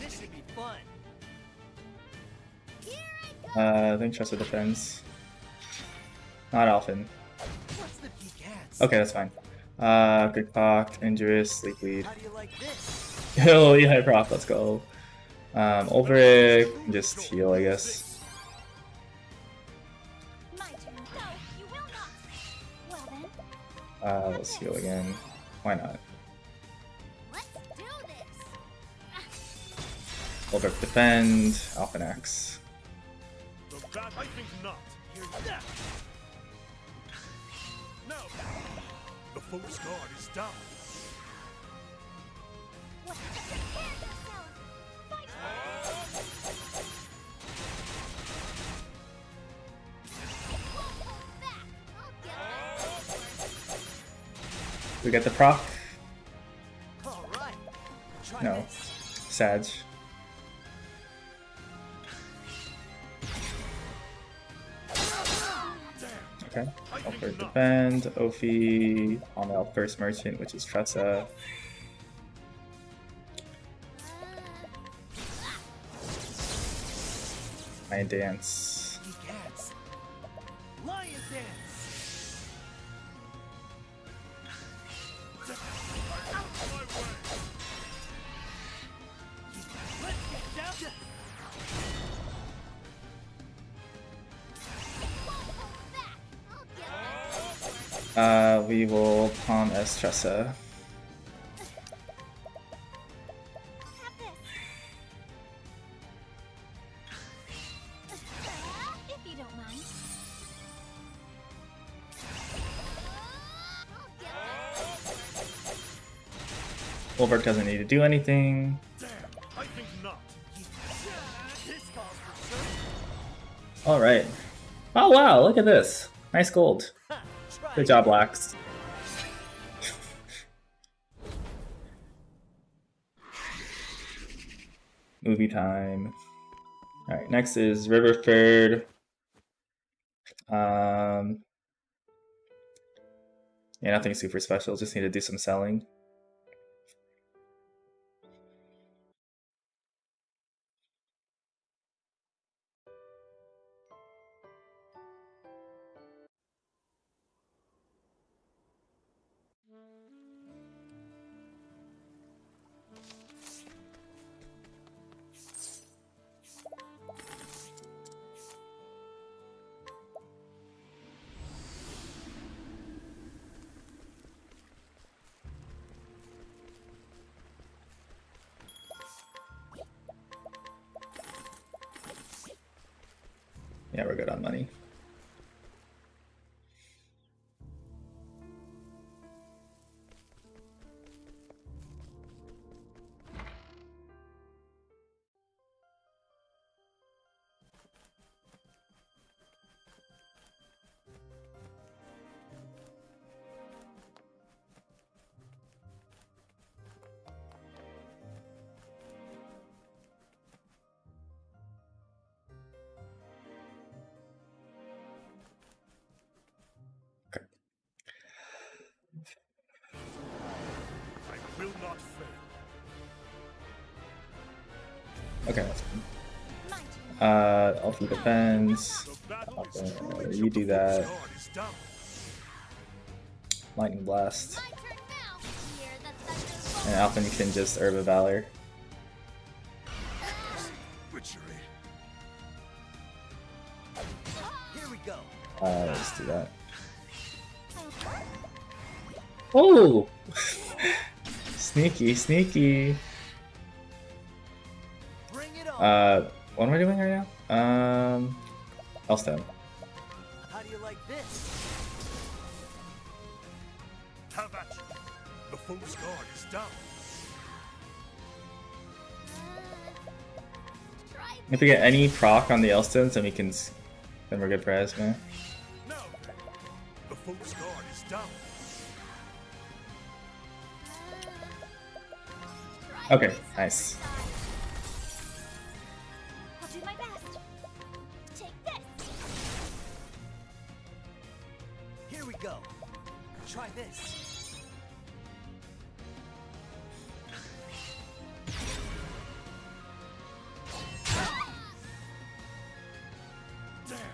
this should be fun. Here I go. Uh, I think Tressa defends. Not often. What's the peak ads? Okay, that's fine. Uh, good cock, injurious, sleep lead. How do you like? Hell [laughs] yeah, proc, let's go. Um, Olberic, just heal, I guess. My turn. No, you will not. Well then, Uh, let's heal again. Why not? let's do this. Olberic defend, Alphanax. The foe's guard is down. What? Prepare yourself. Fight. Won't hold back. I'll get it. We get the right. No. this. Think Ophi on the first merchant, which is Tressa. Iron Dance. Olberic doesn't need to do anything. Alright. Oh wow, look at this. Nice gold. Good job, Lax. Time. Alright, next is Riverford. Um, yeah, nothing super special. Just need to do some selling. Okay, that's fine. Uh, is Okay, truly you do that. Lightning Blast. And. Alfyn can just Herb of Valor. Uh, let's do that. Oh! [laughs] sneaky, sneaky. Bring it on. Uh, what am I doing right now? Um, Elstone. How do you like this? Have at you. The foe's guard is down. If we get any proc on the Elstones, then we can. s- Then we're good for Esme. Now then, the foe's guard is down. Okay, nice.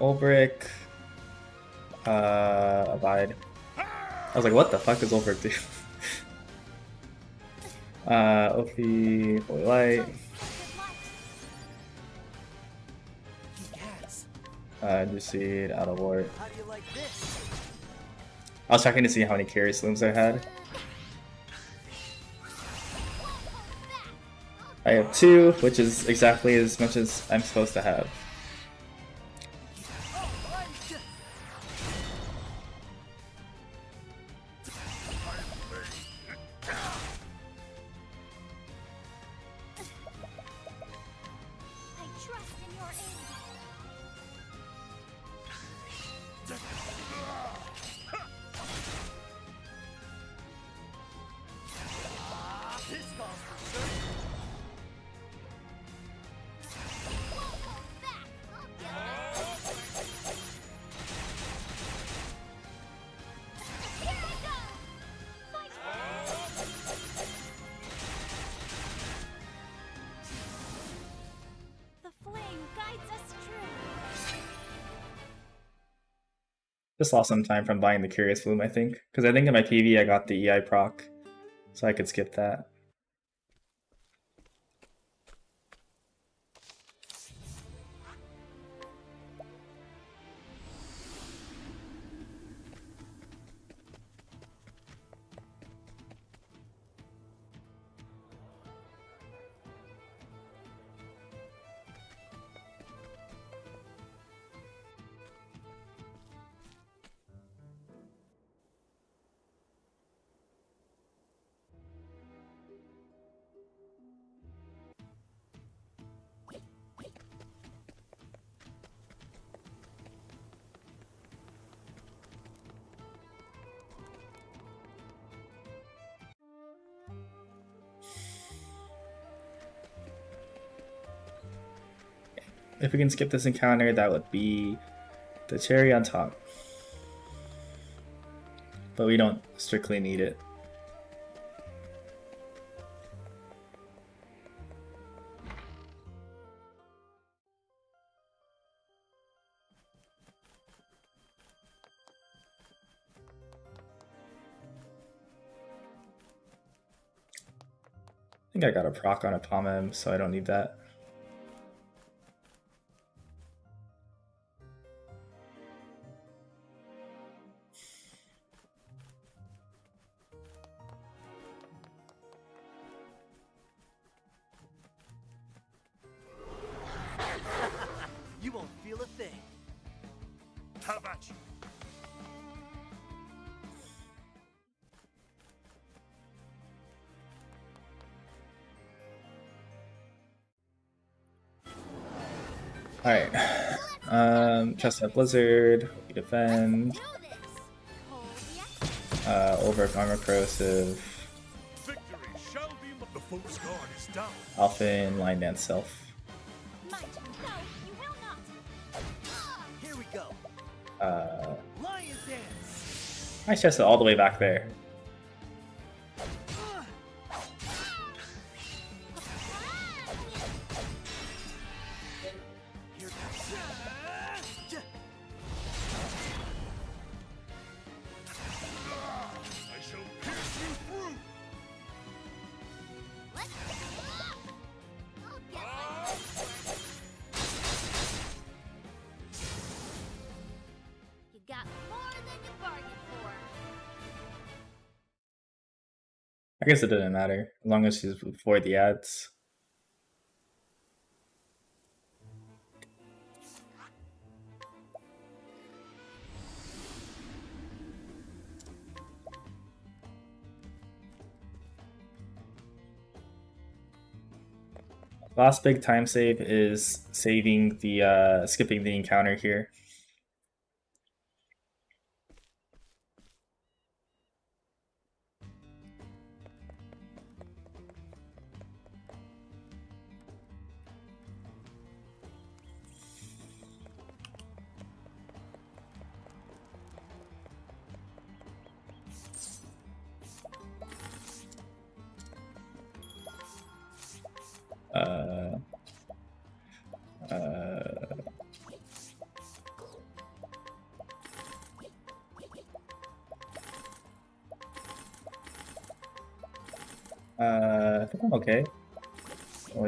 Olberic. Uh, Abide. I was like, what the fuck does Olberic do? [laughs] uh, Ophi, Holy Light. Uh, Duseed, Out of this? I was checking to see how many Curious Blooms I had. I have two, which is exactly as much as I'm supposed to have. Just lost some time from buying the Curious Bloom, I think. Because I think in my PB I got the EI proc, so I could skip that. If we can skip this encounter, that would be the cherry on top. But we don't strictly need it. I think I got a proc on a Pomem, so I don't need that. Chestnut Blizzard, we defend, Do this. Hold yes. uh, over Armor Corrosive, Victory shall be mine. The foe's guard is down. Alfyn, Line Dance Self. Might. No, you will not. Here we go. Uh, Lion dance. nice Chestnut all the way back there. guess it doesn't matter as long as she's before the ads. Last big time save is saving the uh, skipping the encounter here.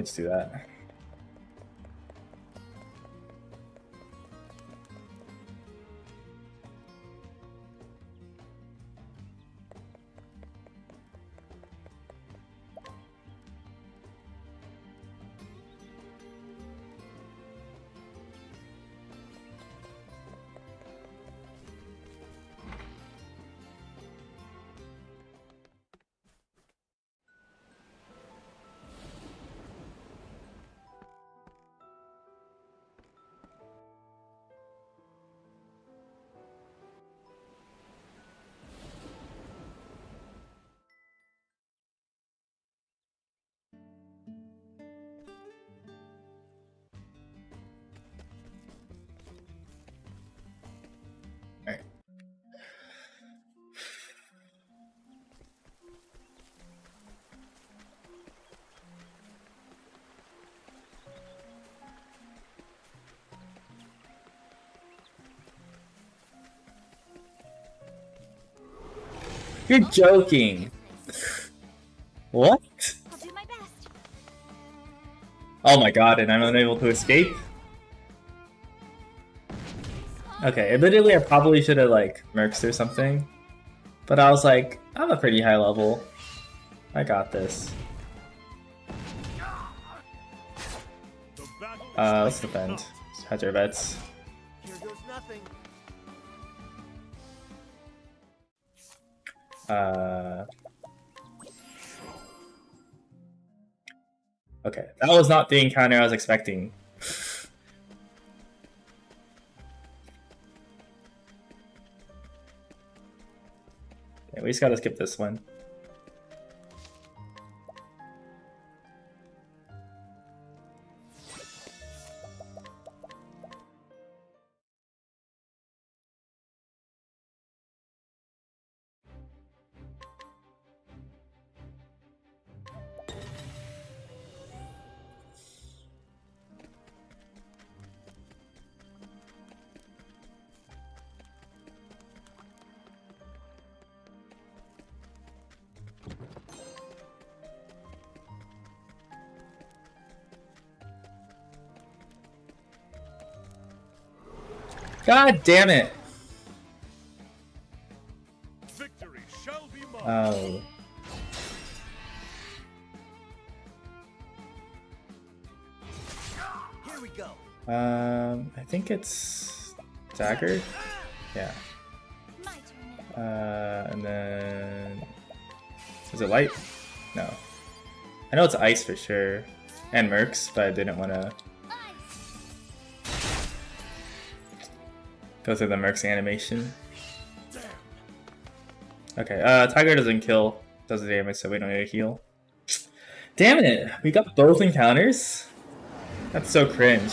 Let's do that. You're joking. What? My. Oh my god, and I'm unable to escape? Okay, admittedly I probably should have like mercs or something. But I was like, I'm a pretty high level. I got this. The battle is Uh, let's defend. Hedge our bets. Uh... Okay, that was not the encounter I was expecting. Okay, we just gotta skip this one. God damn it! Victory shall be mine. Oh. Here we go. Um, I think it's dagger. Yeah. My turn now. Uh, and then is it light? No. I know it's ice for sure, and mercs, but I didn't want to go through the mercs animation. Okay. Uh, tiger doesn't kill, does the damage, so we don't need to heal. Damn it! We got both encounters. That's so cringe.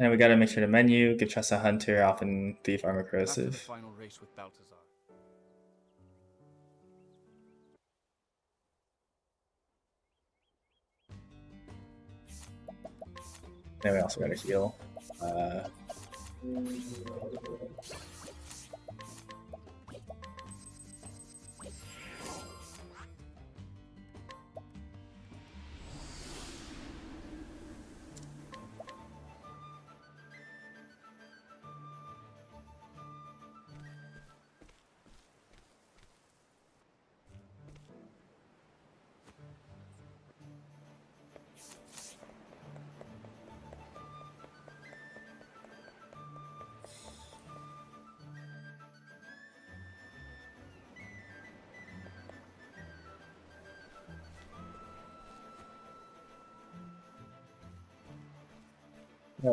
And we gotta make sure the menu, give Tressa Hunter, often Thief Armor Corrosive. final race with Baltazar. Then we also gotta heal. Uh,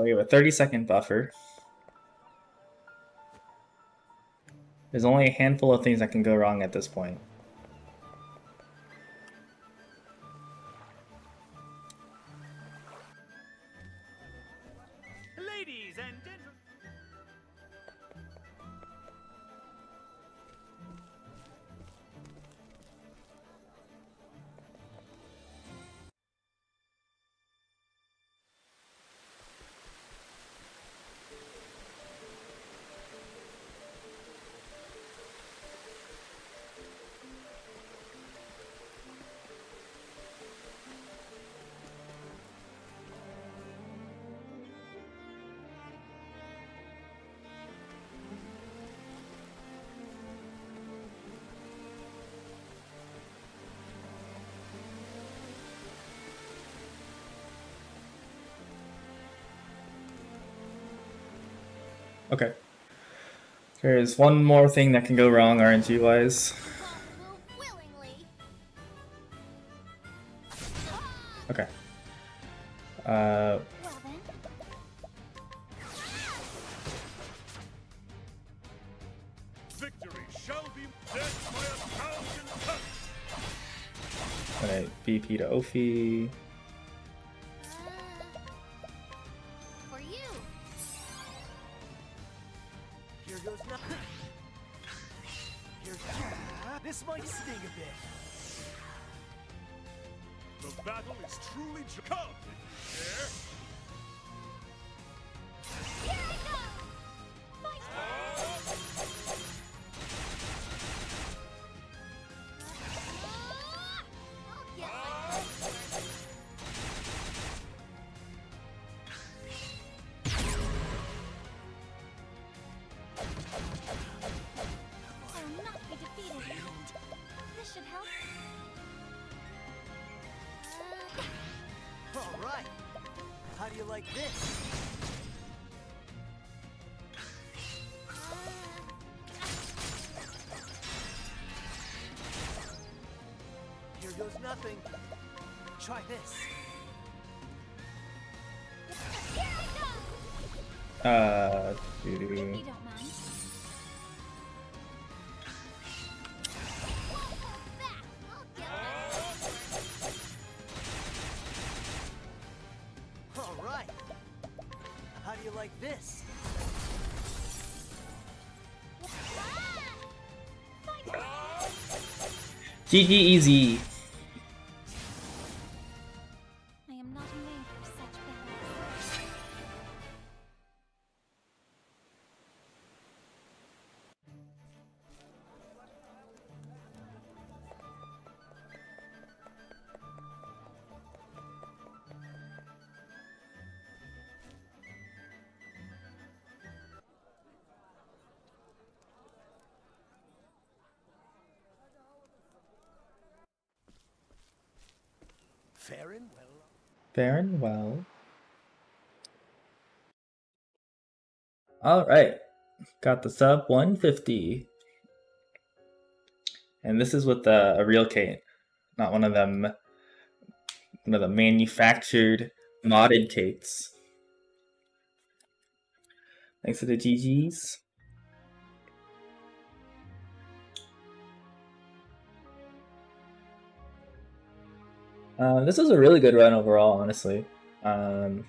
we have a 30 second buffer. There's only a handful of things that can go wrong at this point. There's one more thing that can go wrong RNG wise. Both will willingly. Okay. Uh, Well then. Victory shall be death by a thousand cuts. alright, BP to Ophi. How do you like this? Here goes nothing. Try this. here I go. Uh, If doo-doo. GG easy. Faring well. All right, got the sub 150, and this is with the, a real Cait, not one of them, one of the manufactured modded Caits. Thanks for the GGs. Uh, this was a really good run overall, honestly. Um,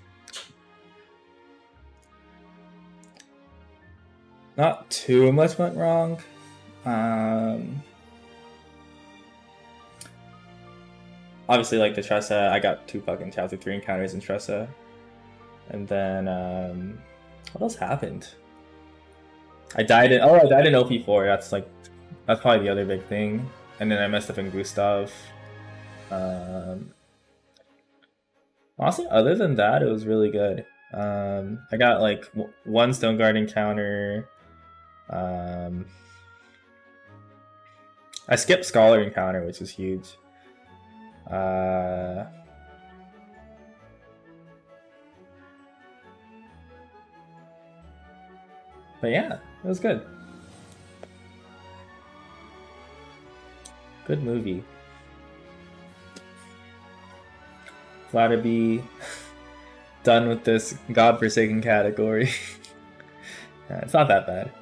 not too much went wrong. Um, obviously, like the Tressa, I got two fucking chapter three encounters in Tressa, and then um, what else happened? I died in oh I died in OP four. That's like that's probably the other big thing. And then I messed up in Gustav. Um, honestly, other than that, it was really good. Um, I got like w- one Stone Guard encounter. Um, I skipped Scholar encounter, which is huge. Uh, but yeah, it was good. Good movie. Glad to be done with this godforsaken category. [laughs] yeah, it's not that bad.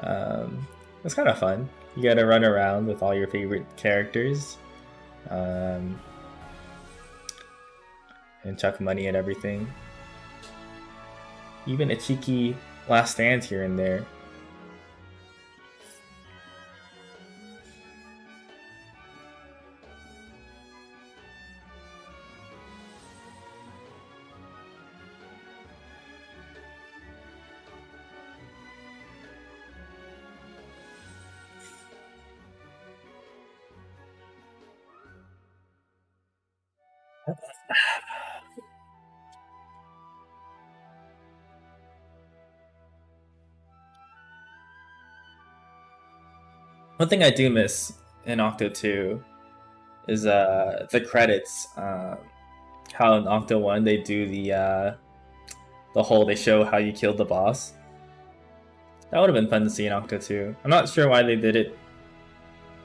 Um, it's kind of fun. You get to run around with all your favorite characters, um, and chuck money at everything. Even a cheeky last stand here and there. One thing I do miss in Octo 2 is uh the credits. Um, how in Octo 1 they do the uh, the whole they show how you killed the boss. That would have been fun to see in Octo 2. I'm not sure why they did it.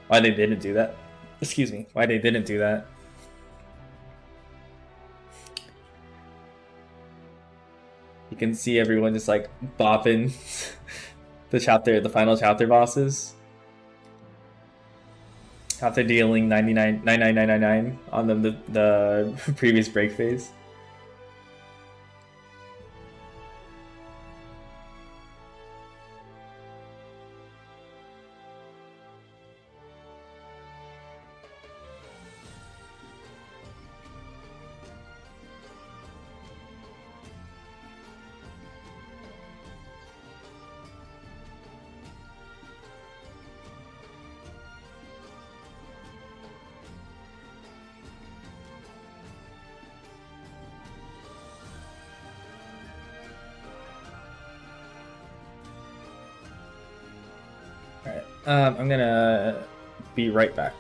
Why they didn't do that. Excuse me. Why they didn't do that. You can see everyone just like bopping [laughs] the chapter, the final chapter bosses after dealing 99 99999 on them the, the [laughs] previous break phase. I'm gonna be right back.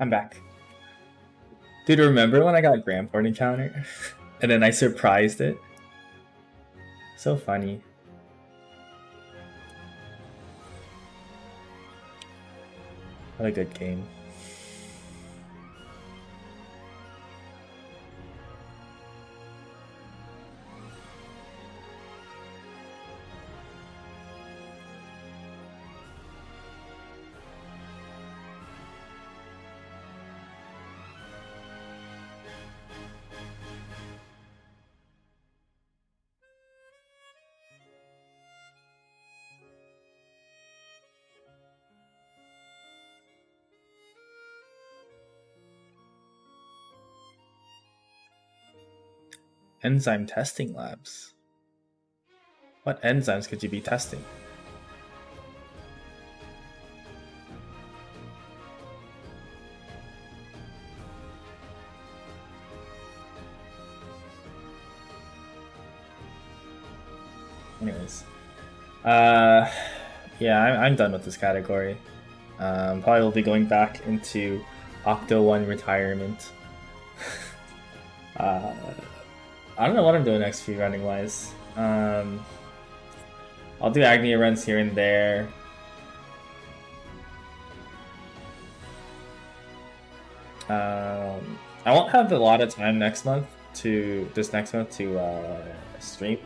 I'm back. Dude, remember when I got Grandport encounter? [laughs] and then I surprised it? So funny. What a good game. Enzyme testing labs. What enzymes could you be testing? Anyways, uh, yeah, I'm, I'm done with this category. Um, probably will be going back into Octo One retirement. [laughs] uh, I don't know what I'm doing next few running wise. Um, I'll do Agni runs here and there. Um, I won't have a lot of time next month to this next month to uh, stream.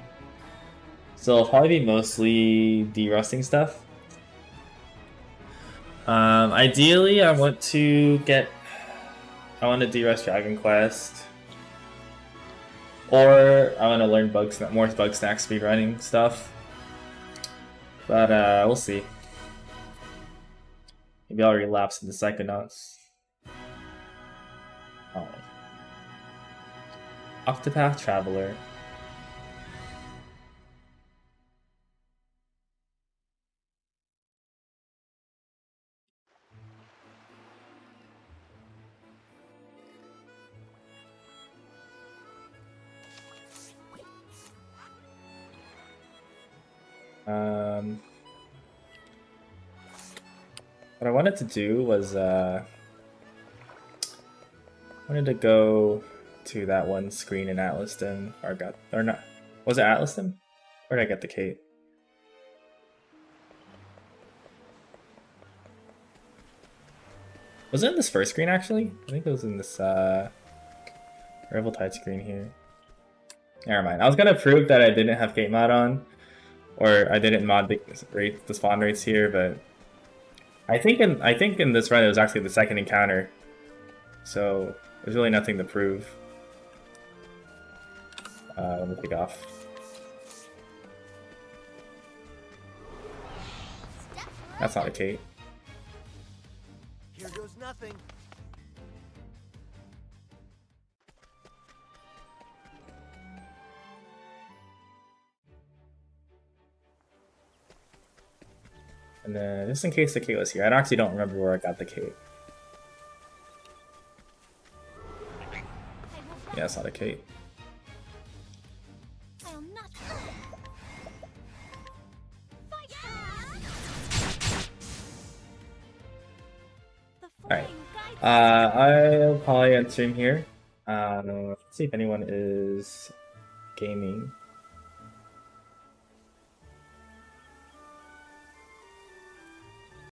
So it'll probably be mostly de-rusting stuff. Um, ideally, I want to get. I want to de-rust Dragon Quest. Or I want to learn more bug more Bugsnax speedrunning stuff. But uh, we'll see. Maybe I'll relapse into Psychonauts. Oh. Octopath Traveler. I wanted to do was uh, wanted to go to that one screen in Atlasdam, or got or not? Was it Atlasdam? Where did I get the cape? Was it in this first screen actually? I think it was in this uh, Tide screen here. Never mind. I was gonna prove that I didn't have gate mod on, or I didn't mod the the spawn rates here, but I think in I think in this run it was actually the second encounter, so there's really nothing to prove. Uh, let me take off. That's not a Cait. Here goes nothing. And then, just in case the cape was here, I actually don't remember where I got the cape. Yeah, it's not a not. Alright. Uh, I'll probably end stream here. Um, let's see if anyone is gaming.